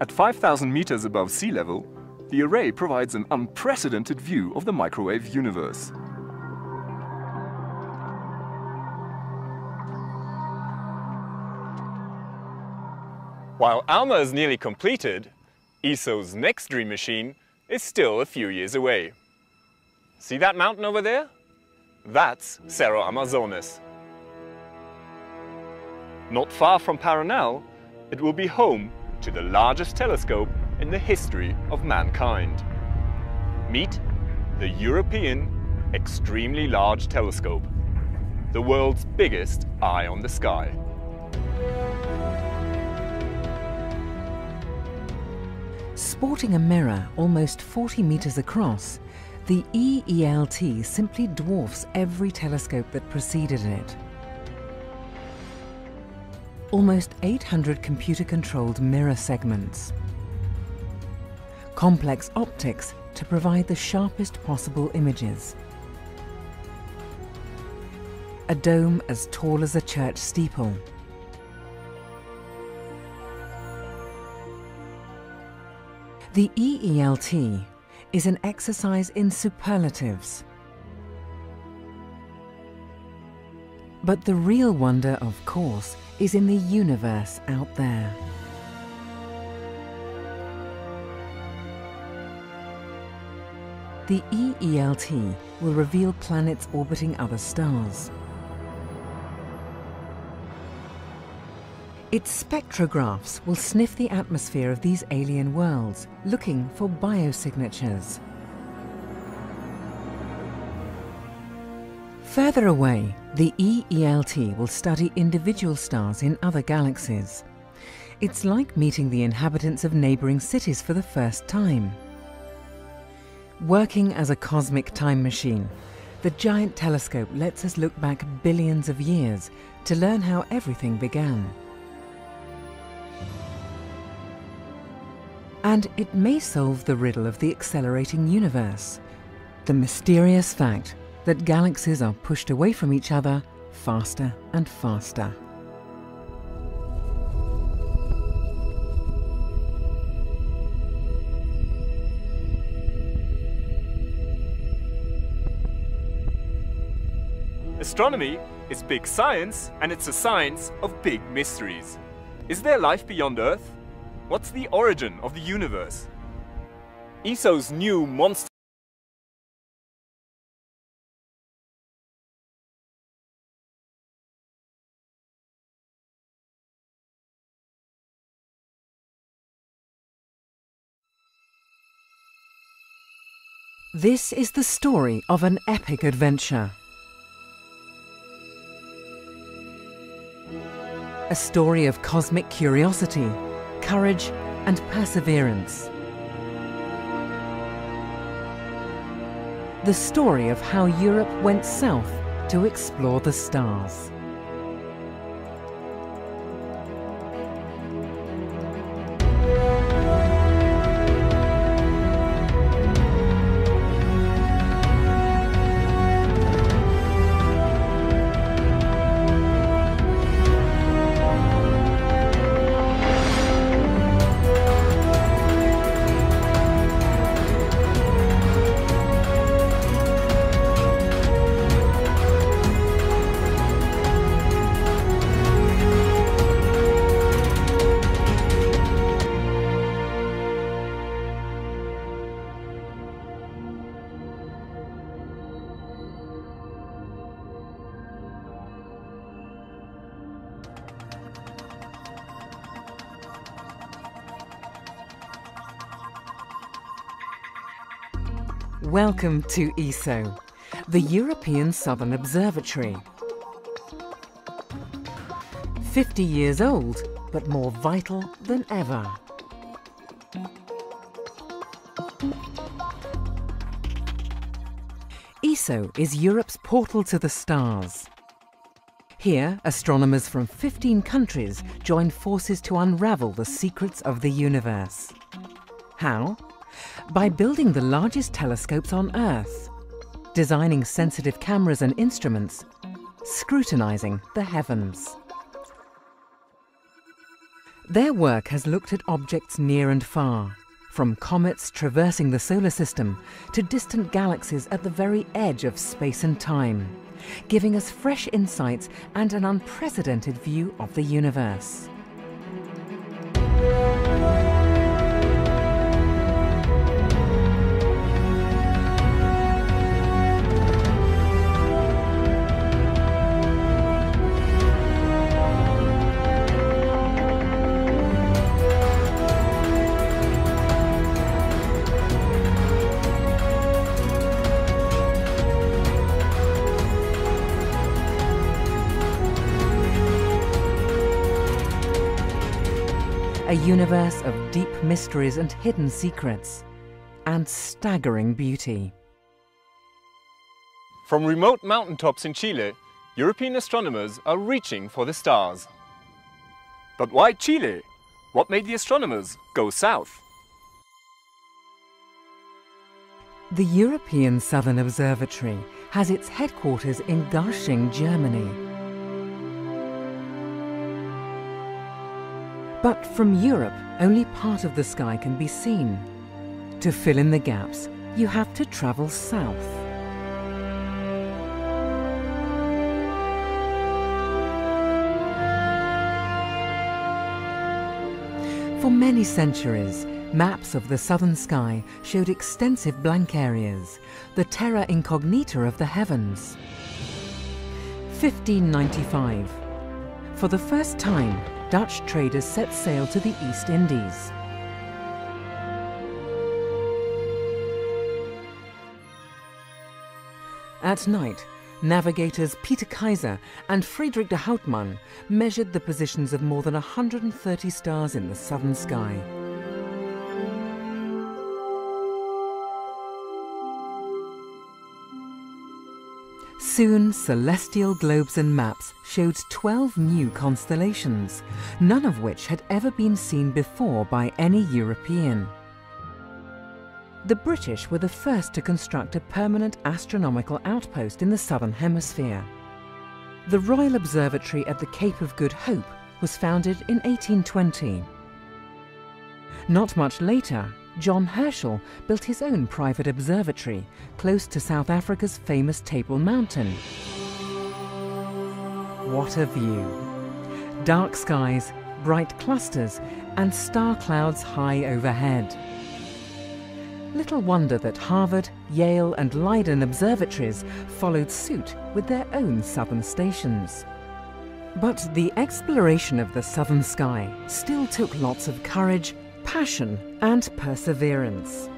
At 5,000 meters above sea level, the array provides an unprecedented view of the microwave universe. While ALMA is nearly completed, ESO's next dream machine is still a few years away. See that mountain over there? That's Cerro Armazones. Not far from Paranal, it will be home to the largest telescope in the history of mankind. Meet the European Extremely Large Telescope, the world's biggest eye on the sky. Sporting a mirror almost 40 metres across, the EELT simply dwarfs every telescope that preceded it. Almost 800 computer-controlled mirror segments, complex optics to provide the sharpest possible images. A dome as tall as a church steeple. The EELT is an exercise in superlatives. But the real wonder, of course, is in the universe out there. The EELT will reveal planets orbiting other stars. Its spectrographs will sniff the atmosphere of these alien worlds, looking for biosignatures. Further away, the EELT will study individual stars in other galaxies. It's like meeting the inhabitants of neighbouring cities for the first time. Working as a cosmic time machine, the giant telescope lets us look back billions of years to learn how everything began. And it may solve the riddle of the accelerating universe, the mysterious fact that galaxies are pushed away from each other faster and faster. Astronomy is big science, and it's a science of big mysteries. Is there life beyond Earth? What's the origin of the universe? ESO's new monster This is the story of an epic adventure. Story of cosmic curiosity, courage, and perseverance. The story of how Europe went south to explore the stars. Welcome to ESO, the European Southern Observatory. 50 years old, but more vital than ever. ESO is Europe's portal to the stars. Here, astronomers from 15 countries join forces to unravel the secrets of the universe. How? By building the largest telescopes on Earth, designing sensitive cameras and instruments, scrutinizing the heavens. Their work has looked at objects near and far, from comets traversing the solar system to distant galaxies at the very edge of space and time, giving us fresh insights and an unprecedented view of the universe. Universe of deep mysteries and hidden secrets, and staggering beauty. From remote mountaintops in Chile, European astronomers are reaching for the stars. But why Chile? What made the astronomers go south? The European Southern Observatory has its headquarters in Garching, Germany. But from Europe, only part of the sky can be seen. To fill in the gaps, you have to travel south. For many centuries, maps of the southern sky showed extensive blank areas, the terra incognita of the heavens. 1595. For the first time, Dutch traders set sail to the East Indies. At night, navigators Pieter Keyser and Friedrich de Houtman measured the positions of more than 130 stars in the southern sky. Soon, celestial globes and maps showed 12 new constellations, none of which had ever been seen before by any European. The British were the first to construct a permanent astronomical outpost in the Southern Hemisphere. The Royal Observatory at the Cape of Good Hope was founded in 1820. Not much later, John Herschel built his own private observatory close to South Africa's famous Table Mountain. what a view! Dark skies, bright clusters, and star clouds high overhead. Little wonder that Harvard, Yale, and Leiden observatories followed suit with their own southern stations. But the exploration of the southern sky still took lots of courage, passion, and perseverance.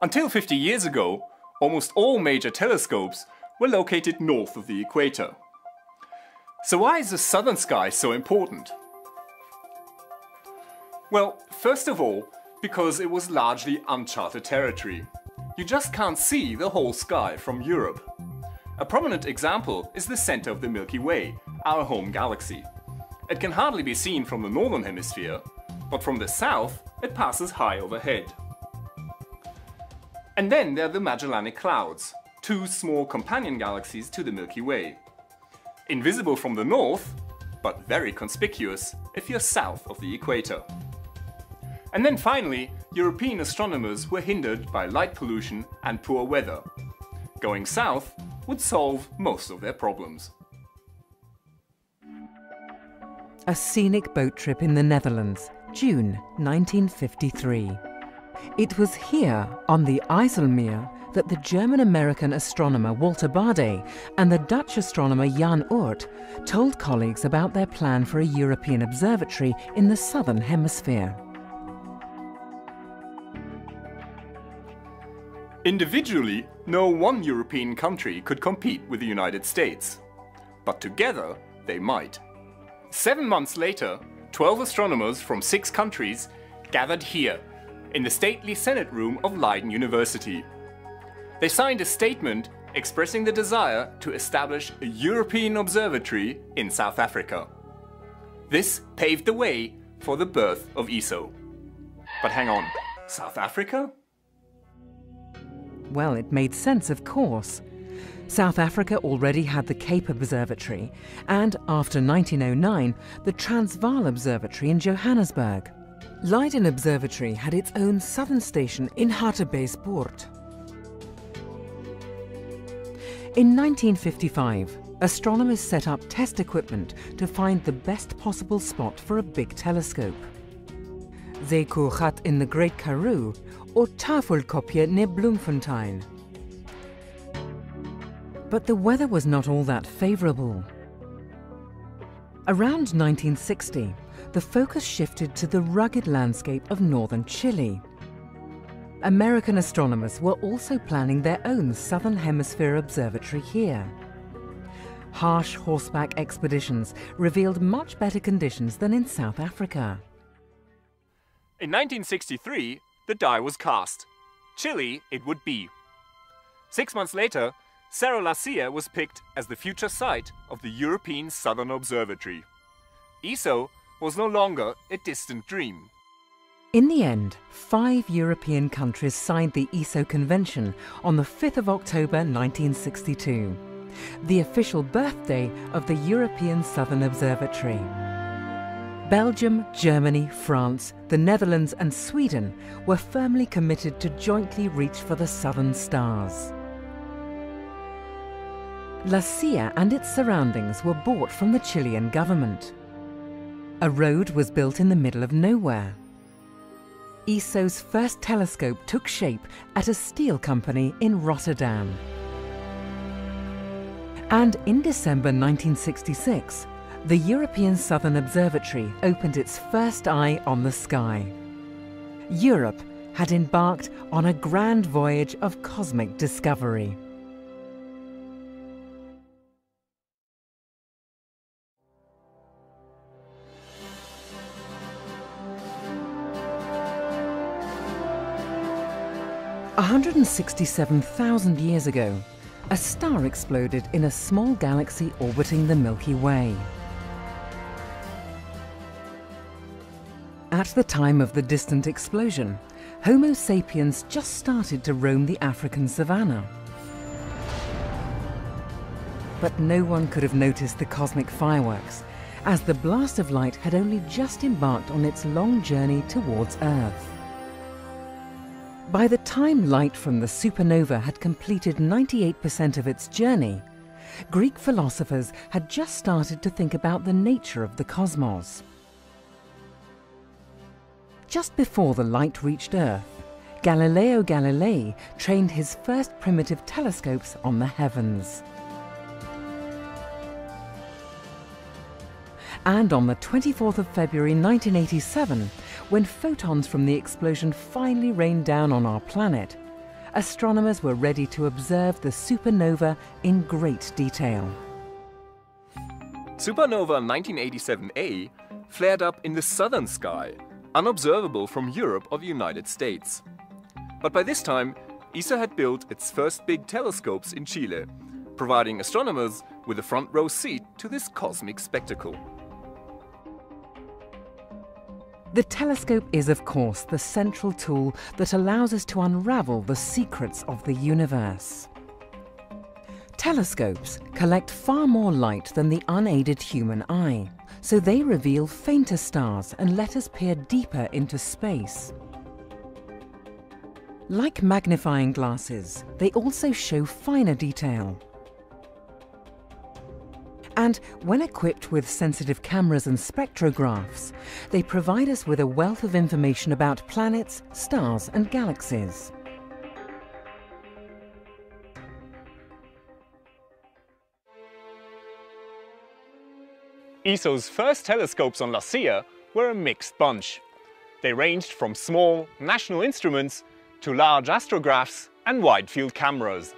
Until 50 years ago, almost all major telescopes were located north of the equator. So why is the southern sky so important? Well, first of all, because it was largely uncharted territory. You just can't see the whole sky from Europe. A prominent example is the center of the Milky Way, our home galaxy. It can hardly be seen from the northern hemisphere, but from the south it passes high overhead. And then there are the Magellanic Clouds, two small companion galaxies to the Milky Way. Invisible from the north, but very conspicuous if you're south of the equator. And then finally, European astronomers were hindered by light pollution and poor weather. Going south would solve most of their problems. A scenic boat trip in the Netherlands, June 1953. It was here, on the IJsselmeer, that the German-American astronomer Walter Baade and the Dutch astronomer Jan Oort told colleagues about their plan for a European observatory in the southern hemisphere. Individually, no one European country could compete with the United States. But together, they might. Seven months later, 12 astronomers from six countries gathered here in the stately Senate room of Leiden University. They signed a statement expressing the desire to establish a European observatory in South Africa. This paved the way for the birth of ESO. But hang on, South Africa? Well, it made sense, of course. South Africa already had the Cape Observatory, and after 1909, the Transvaal Observatory in Johannesburg. Leiden Observatory had its own southern station in Hartbeespoort. In 1955, astronomers set up test equipment to find the best possible spot for a big telescope. Zeekoegat in the Great Karoo or Tafelkopje near Bloemfontein. But the weather was not all that favourable. Around 1960, the focus shifted to the rugged landscape of northern Chile. American astronomers were also planning their own Southern Hemisphere observatory here. Harsh horseback expeditions revealed much better conditions than in South Africa. In 1963, the die was cast. Chile it would be. Six months later, Cerro La Silla was picked as the future site of the European Southern Observatory. ESO was no longer a distant dream. In the end, five European countries signed the ESO Convention on the 5th of October 1962, the official birthday of the European Southern Observatory. Belgium, Germany, France, the Netherlands and Sweden were firmly committed to jointly reach for the southern stars. La Silla and its surroundings were bought from the Chilean government. A road was built in the middle of nowhere. ESO's first telescope took shape at a steel company in Rotterdam. And in December 1966, the European Southern Observatory opened its first eye on the sky. Europe had embarked on a grand voyage of cosmic discovery. 167,000 years ago, a star exploded in a small galaxy orbiting the Milky Way. At the time of the distant explosion, Homo sapiens just started to roam the African savanna. But no one could have noticed the cosmic fireworks, as the blast of light had only just embarked on its long journey towards Earth. By the time light from the supernova had completed 98% of its journey, Greek philosophers had just started to think about the nature of the cosmos. Just before the light reached Earth, Galileo Galilei trained his first primitive telescopes on the heavens. And on the 24th of February 1987, when photons from the explosion finally rained down on our planet, astronomers were ready to observe the supernova in great detail. Supernova 1987A flared up in the southern sky, unobservable from Europe or the United States. But by this time, ESO had built its first big telescopes in Chile, providing astronomers with a front row seat to this cosmic spectacle. The telescope is, of course, the central tool that allows us to unravel the secrets of the universe. Telescopes collect far more light than the unaided human eye, so they reveal fainter stars and let us peer deeper into space. Like magnifying glasses, they also show finer detail. And when equipped with sensitive cameras and spectrographs, they provide us with a wealth of information about planets, stars and galaxies. ESO's first telescopes on La Silla were a mixed bunch. They ranged from small national instruments to large astrographs and wide-field cameras.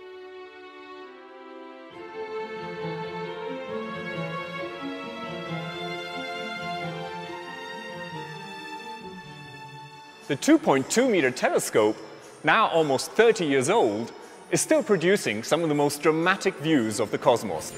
The 2.2 meter telescope, now almost 30 years old, is still producing some of the most dramatic views of the cosmos.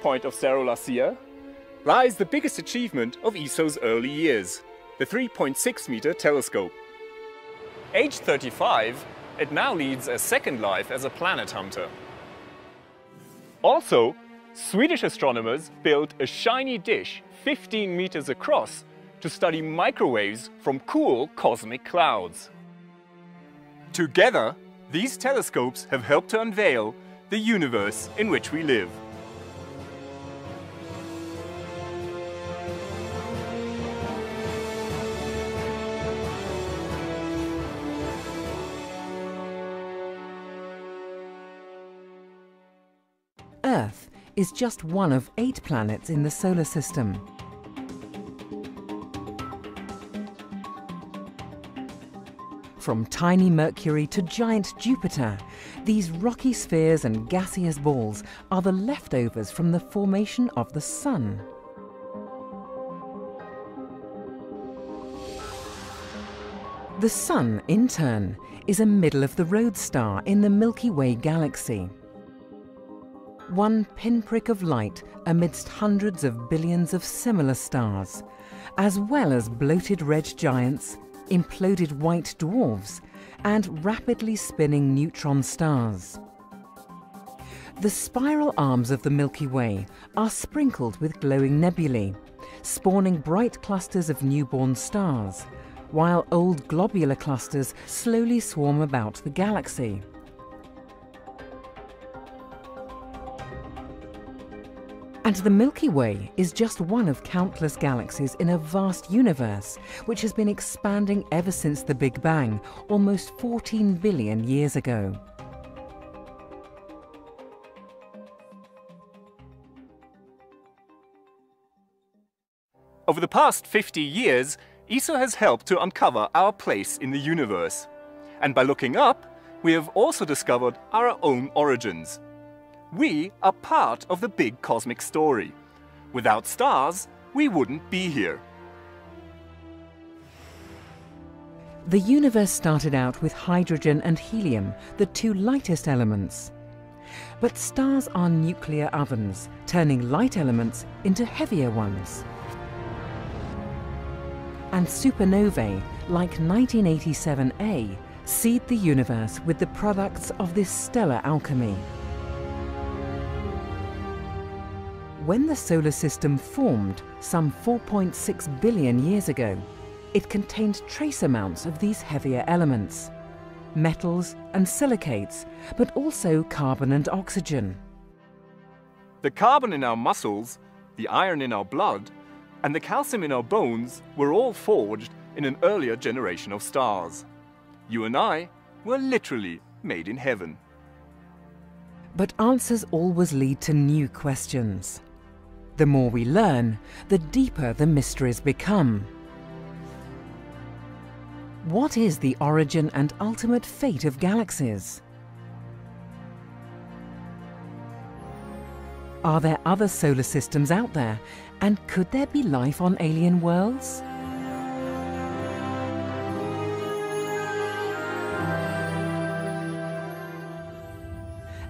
Point of Cerro La Silla lies the biggest achievement of ESO's early years, the 3.6 meter telescope. Aged 35, it now leads a second life as a planet hunter. Also, Swedish astronomers built a shiny dish 15 meters across to study microwaves from cool cosmic clouds. Together, these telescopes have helped to unveil the universe in which we live. Is just one of eight planets in the solar system. From tiny Mercury to giant Jupiter, these rocky spheres and gaseous balls are the leftovers from the formation of the Sun. The Sun, in turn, is a middle-of-the-road star in the Milky Way galaxy. One pinprick of light amidst hundreds of billions of similar stars, as well as bloated red giants, imploded white dwarfs, and rapidly spinning neutron stars. The spiral arms of the Milky Way are sprinkled with glowing nebulae, spawning bright clusters of newborn stars, while old globular clusters slowly swarm about the galaxy. And the Milky Way is just one of countless galaxies in a vast universe, which has been expanding ever since the Big Bang, almost 14 billion years ago. Over the past 50 years, ESO has helped to uncover our place in the universe. And by looking up, we have also discovered our own origins. We are part of the big cosmic story. Without stars, we wouldn't be here. The universe started out with hydrogen and helium, the two lightest elements. But stars are nuclear ovens, turning light elements into heavier ones. And supernovae, like 1987A, seed the universe with the products of this stellar alchemy. When the solar system formed some 4.6 billion years ago, it contained trace amounts of these heavier elements, metals and silicates, but also carbon and oxygen. The carbon in our muscles, the iron in our blood, and the calcium in our bones were all forged in an earlier generation of stars. You and I were literally made in heaven. But answers always lead to new questions. The more we learn, the deeper the mysteries become. What is the origin and ultimate fate of galaxies? Are there other solar systems out there? And could there be life on alien worlds?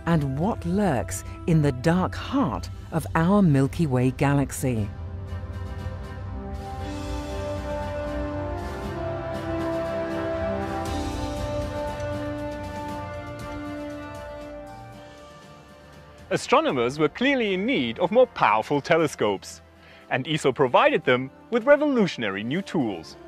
And what lurks in the dark heart of our Milky Way galaxy? Astronomers were clearly in need of more powerful telescopes, and ESO provided them with revolutionary new tools.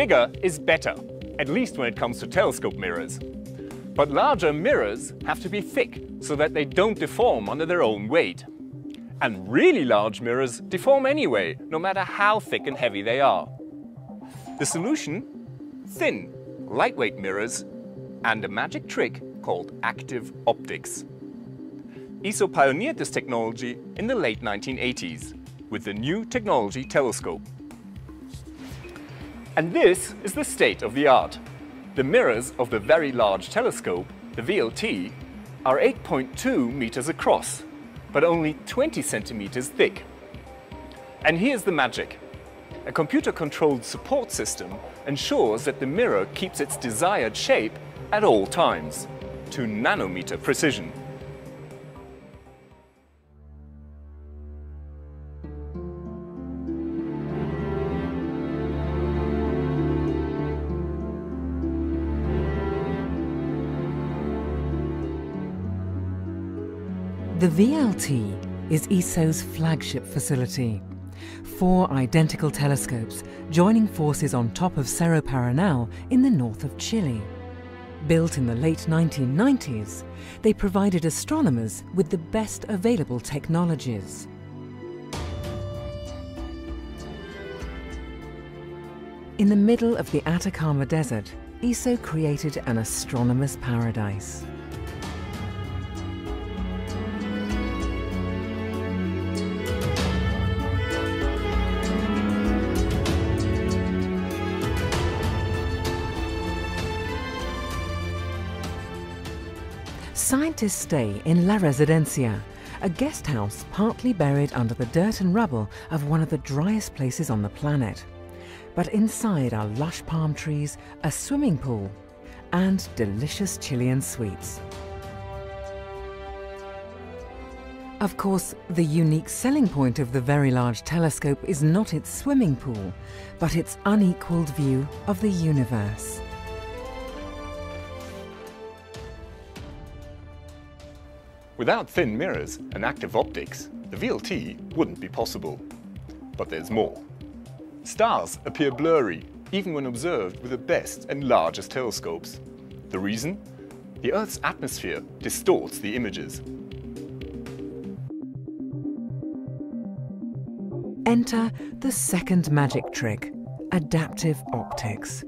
Bigger is better, at least when it comes to telescope mirrors. But larger mirrors have to be thick so that they don't deform under their own weight. And really large mirrors deform anyway, no matter how thick and heavy they are. The solution? Thin, lightweight mirrors and a magic trick called active optics. ESO pioneered this technology in the late 1980s with the New Technology Telescope. And this is the state of the art. The mirrors of the Very Large Telescope, the VLT, are 8.2 meters across, but only 20 centimeters thick. And here's the magic. A computer-controlled support system ensures that the mirror keeps its desired shape at all times, to nanometer precision. VLT is ESO's flagship facility. Four identical telescopes joining forces on top of Cerro Paranal in the north of Chile. Built in the late 1990s, they provided astronomers with the best available technologies. In the middle of the Atacama Desert, ESO created an astronomer's paradise. Scientists stay in La Residencia, a guest house partly buried under the dirt and rubble of one of the driest places on the planet. But inside are lush palm trees, a swimming pool, and delicious Chilean sweets. Of course, the unique selling point of the Very Large Telescope is not its swimming pool, but its unequalled view of the universe. Without thin mirrors and active optics, the VLT wouldn't be possible. But there's more. Stars appear blurry, even when observed with the best and largest telescopes. The reason? The Earth's atmosphere distorts the images. Enter the second magic trick, adaptive optics.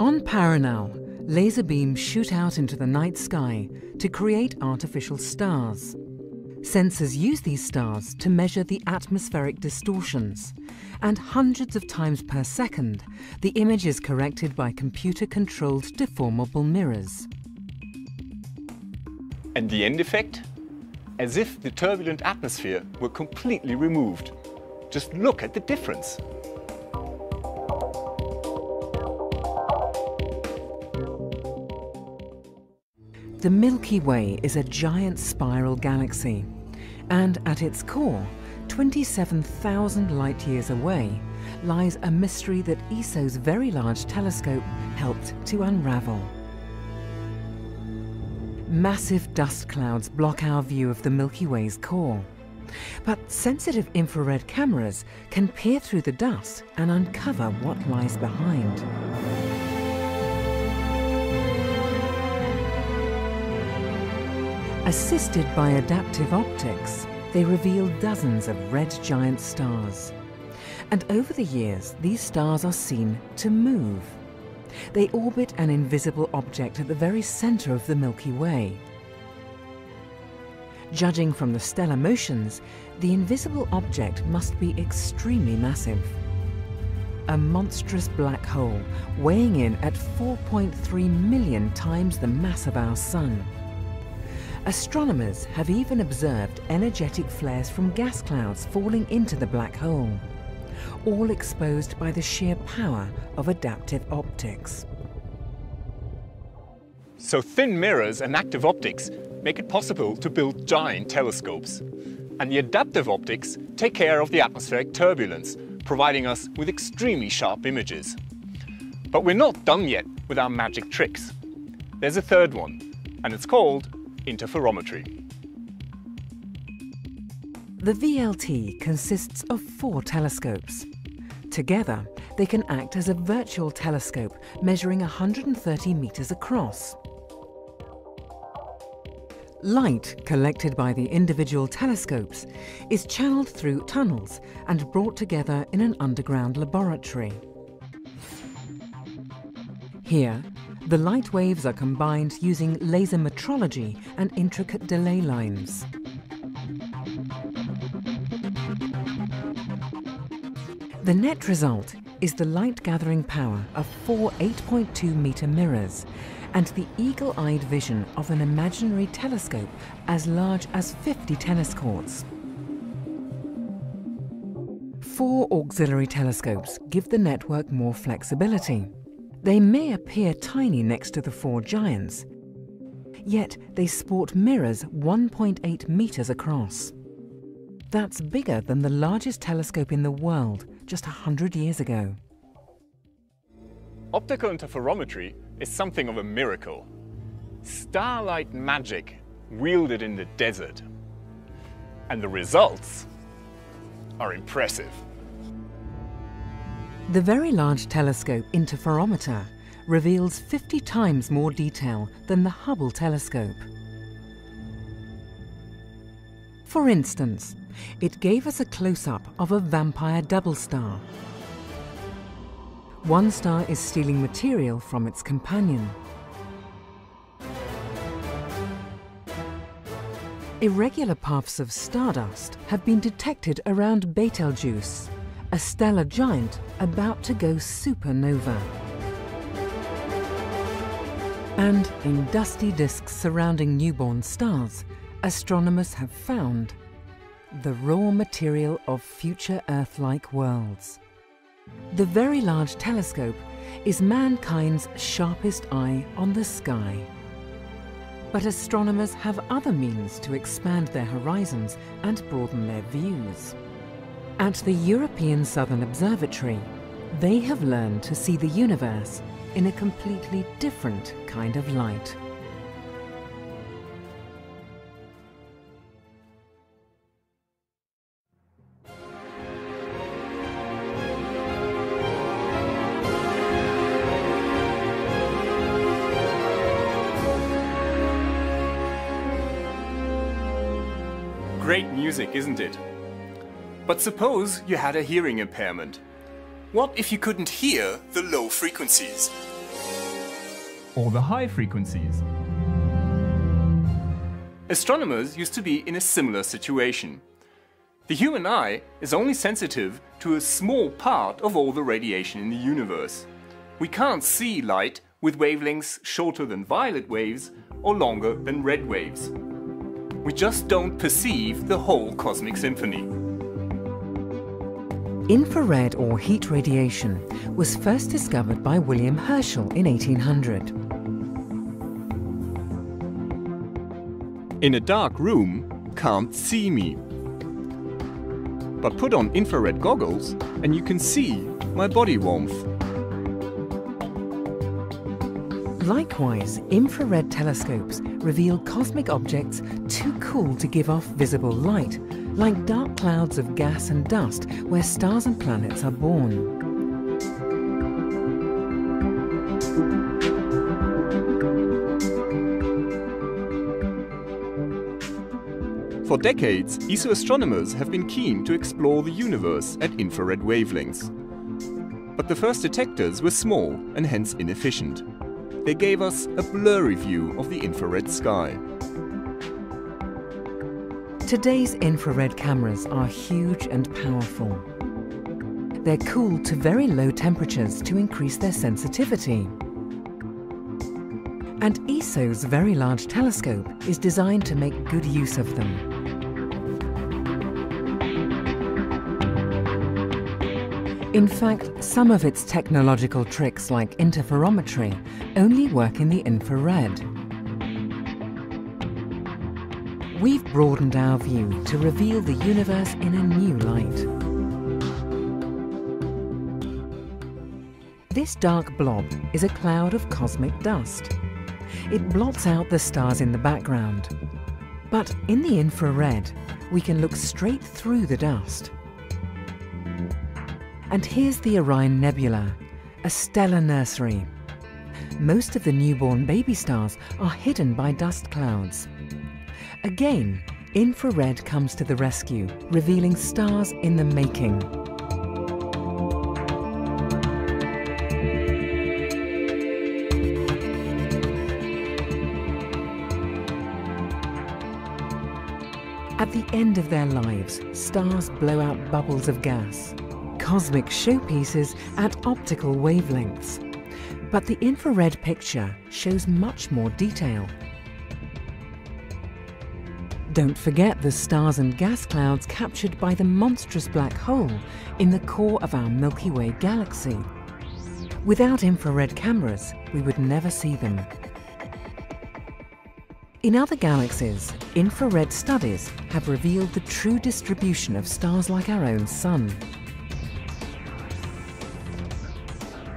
On Paranal, laser beams shoot out into the night sky to create artificial stars. Sensors use these stars to measure the atmospheric distortions, and hundreds of times per second, the image is corrected by computer-controlled deformable mirrors. And the end effect? As if the turbulent atmosphere were completely removed. Just look at the difference. The Milky Way is a giant spiral galaxy, and at its core, 27,000 light years away, lies a mystery that ESO's Very Large Telescope helped to unravel. Massive dust clouds block our view of the Milky Way's core. But sensitive infrared cameras can peer through the dust and uncover what lies behind. Assisted by adaptive optics, they reveal dozens of red giant stars. And over the years, these stars are seen to move. They orbit an invisible object at the very center of the Milky Way. Judging from the stellar motions, the invisible object must be extremely massive. A monstrous black hole weighing in at 4.3 million times the mass of our Sun. Astronomers have even observed energetic flares from gas clouds falling into the black hole, all exposed by the sheer power of adaptive optics. So thin mirrors and active optics make it possible to build giant telescopes. And the adaptive optics take care of the atmospheric turbulence, providing us with extremely sharp images. But we're not done yet with our magic tricks. There's a third one, and it's called interferometry. The VLT consists of four telescopes. Together, they can act as a virtual telescope measuring 130 metres across. Light collected by the individual telescopes is channeled through tunnels and brought together in an underground laboratory. Here, the light waves are combined using laser metrology and intricate delay lines. The net result is the light gathering power of four 8.2 metre mirrors and the eagle-eyed vision of an imaginary telescope as large as 50 tennis courts. Four auxiliary telescopes give the network more flexibility. They may appear tiny next to the four giants, yet they sport mirrors 1.8 metres across. That's bigger than the largest telescope in the world just 100 years ago. Optical interferometry is something of a miracle. Starlight magic wielded in the desert. And the results are impressive. The Very Large Telescope Interferometer reveals 50 times more detail than the Hubble telescope. For instance, it gave us a close-up of a vampire double star. One star is stealing material from its companion. Irregular puffs of stardust have been detected around Betelgeuse, a stellar giant about to go supernova. And in dusty disks surrounding newborn stars, astronomers have found the raw material of future Earth-like worlds. The Very Large Telescope is mankind's sharpest eye on the sky. But astronomers have other means to expand their horizons and broaden their views. At the European Southern Observatory, they have learned to see the universe in a completely different kind of light. Great music, isn't it? But suppose you had a hearing impairment. What if you couldn't hear the low frequencies? or the high frequencies. Astronomers used to be in a similar situation. The human eye is only sensitive to a small part of all the radiation in the universe. We can't see light with wavelengths shorter than violet waves or longer than red waves. We just don't perceive the whole cosmic symphony. Infrared or heat radiation was first discovered by William Herschel in 1800. In a dark room, can't see me. But put on infrared goggles and you can see my body warmth. Likewise, infrared telescopes reveal cosmic objects too cool to give off visible light, like dark clouds of gas and dust where stars and planets are born. For decades, ESO astronomers have been keen to explore the universe at infrared wavelengths. But the first detectors were small and hence inefficient. They gave us a blurry view of the infrared sky. Today's infrared cameras are huge and powerful. They're cooled to very low temperatures to increase their sensitivity. And ESO's Very Large Telescope is designed to make good use of them. In fact, some of its technological tricks like interferometry only work in the infrared. We've broadened our view to reveal the universe in a new light. This dark blob is a cloud of cosmic dust. It blots out the stars in the background. But in the infrared, we can look straight through the dust. And here's the Orion Nebula, a stellar nursery. Most of the newborn baby stars are hidden by dust clouds. Again, infrared comes to the rescue, revealing stars in the making. At the end of their lives, stars blow out bubbles of gas cosmic showpieces at optical wavelengths. But the infrared picture shows much more detail. Don't forget the stars and gas clouds captured by the monstrous black hole in the core of our Milky Way galaxy. Without infrared cameras, we would never see them. In other galaxies, infrared studies have revealed the true distribution of stars like our own Sun.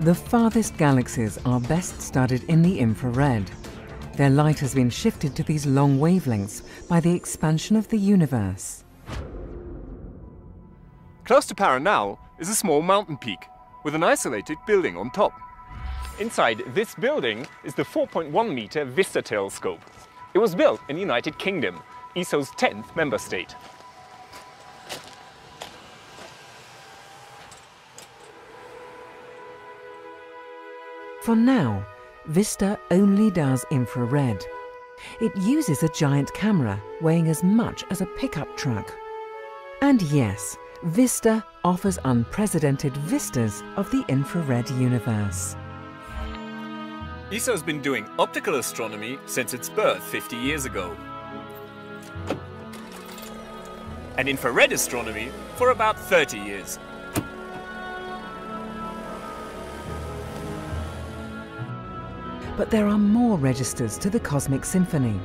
The farthest galaxies are best studied in the infrared. Their light has been shifted to these long wavelengths by the expansion of the universe. Close to Paranal is a small mountain peak with an isolated building on top. Inside this building is the 4.1 meter VISTA telescope. It was built in the United Kingdom, ESO's 10th member state. For now, Vista only does infrared. It uses a giant camera weighing as much as a pickup truck. And yes, Vista offers unprecedented vistas of the infrared universe. ESO's been doing optical astronomy since its birth 50 years ago. And infrared astronomy for about 30 years. But there are more registers to the cosmic symphony.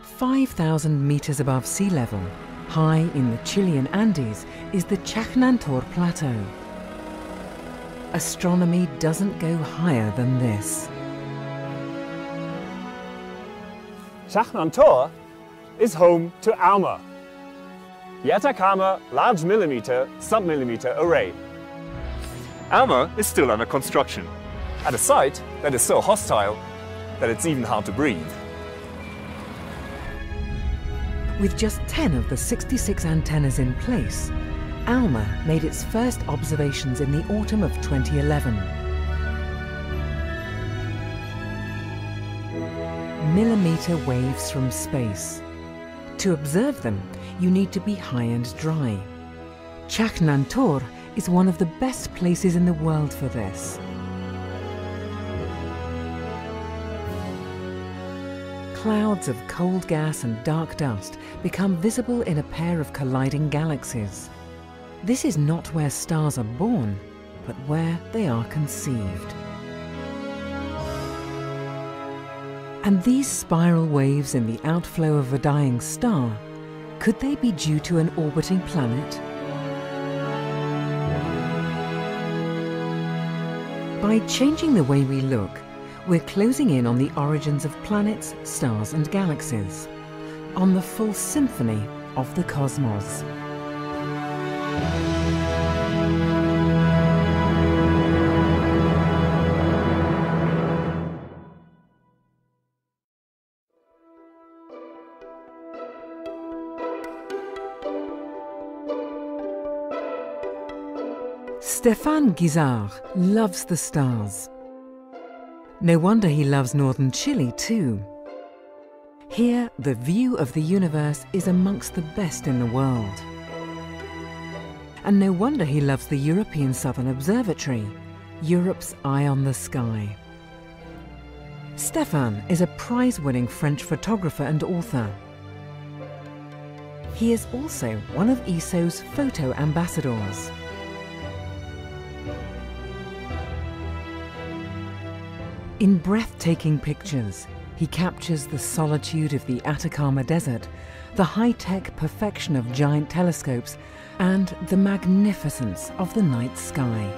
5,000 meters above sea level, high in the Chilean Andes, is the Chajnantor Plateau. Astronomy doesn't go higher than this. Chajnantor is home to ALMA, the Atacama Large Millimeter Submillimeter Array. ALMA is still under construction at a site that is so hostile that it's even hard to breathe. With just 10 of the 66 antennas in place, ALMA made its first observations in the autumn of 2011. millimeter waves from space. To observe them, you need to be high and dry. Chajnantor is one of the best places in the world for this. Clouds of cold gas and dark dust become visible in a pair of colliding galaxies. This is not where stars are born, but where they are conceived. And these spiral waves in the outflow of a dying star, could they be due to an orbiting planet? By changing the way we look, we're closing in on the origins of planets, stars and galaxies, on the full symphony of the cosmos. Stéphane Guisard loves the stars. No wonder he loves northern Chile too. Here, the view of the universe is amongst the best in the world. And no wonder he loves the European Southern Observatory, Europe's eye on the sky. Stéphane is a prize-winning French photographer and author. He is also one of ESO's photo ambassadors. In breathtaking pictures, he captures the solitude of the Atacama Desert, the high-tech perfection of giant telescopes, and the magnificence of the night sky.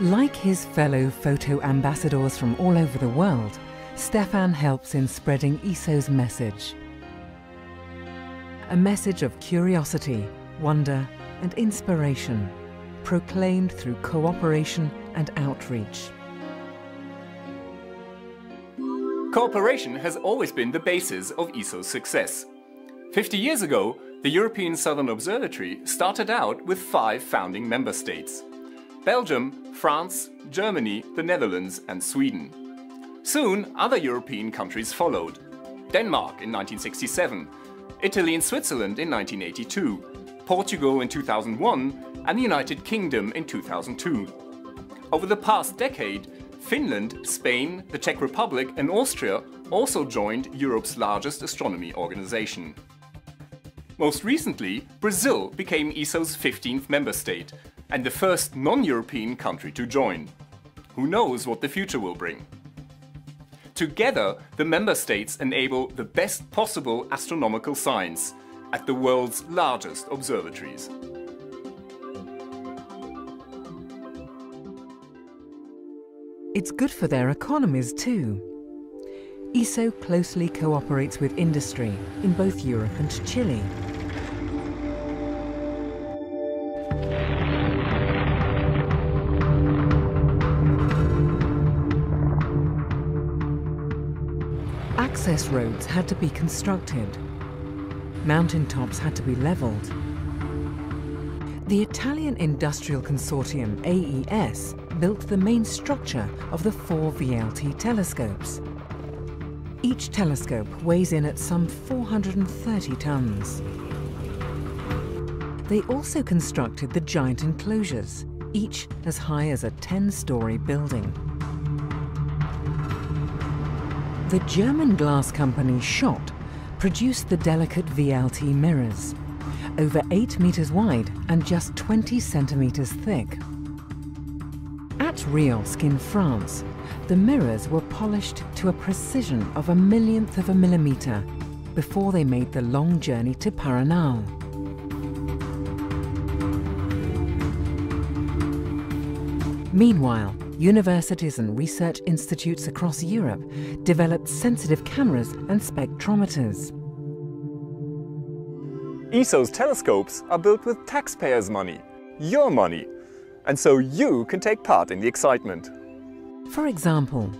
Like his fellow photo ambassadors from all over the world, Stéphane helps in spreading ESO's message a message of curiosity, wonder, and inspiration, proclaimed through cooperation and outreach. Cooperation has always been the basis of ESO's success. 50 years ago, the European Southern Observatory started out with five founding member states. Belgium, France, Germany, the Netherlands and Sweden. Soon, other European countries followed. Denmark in 1967, Italy and Switzerland in 1982, Portugal in 2001 and the United Kingdom in 2002. Over the past decade, Finland, Spain, the Czech Republic and Austria also joined Europe's largest astronomy organization. Most recently, Brazil became ESO's 15th member state and the first non-European country to join. Who knows what the future will bring? Together, the member states enable the best possible astronomical science at the world's largest observatories. It's good for their economies too. ESO closely cooperates with industry in both Europe and Chile. Access roads had to be constructed. Mountaintops had to be leveled. The Italian industrial consortium AES built the main structure of the four VLT telescopes. Each telescope weighs in at some 430 tons. They also constructed the giant enclosures, each as high as a 10-story building. The German glass company Schott produced the delicate VLT mirrors, over 8 metres wide and just 20 centimetres thick. At REOSC in France, the mirrors were polished to a precision of a millionth of a millimetre before they made the long journey to Paranal. Meanwhile, universities and research institutes across Europe developed sensitive cameras and spectrometers. ESO's telescopes are built with taxpayers' money, your money, and so you can take part in the excitement. For example,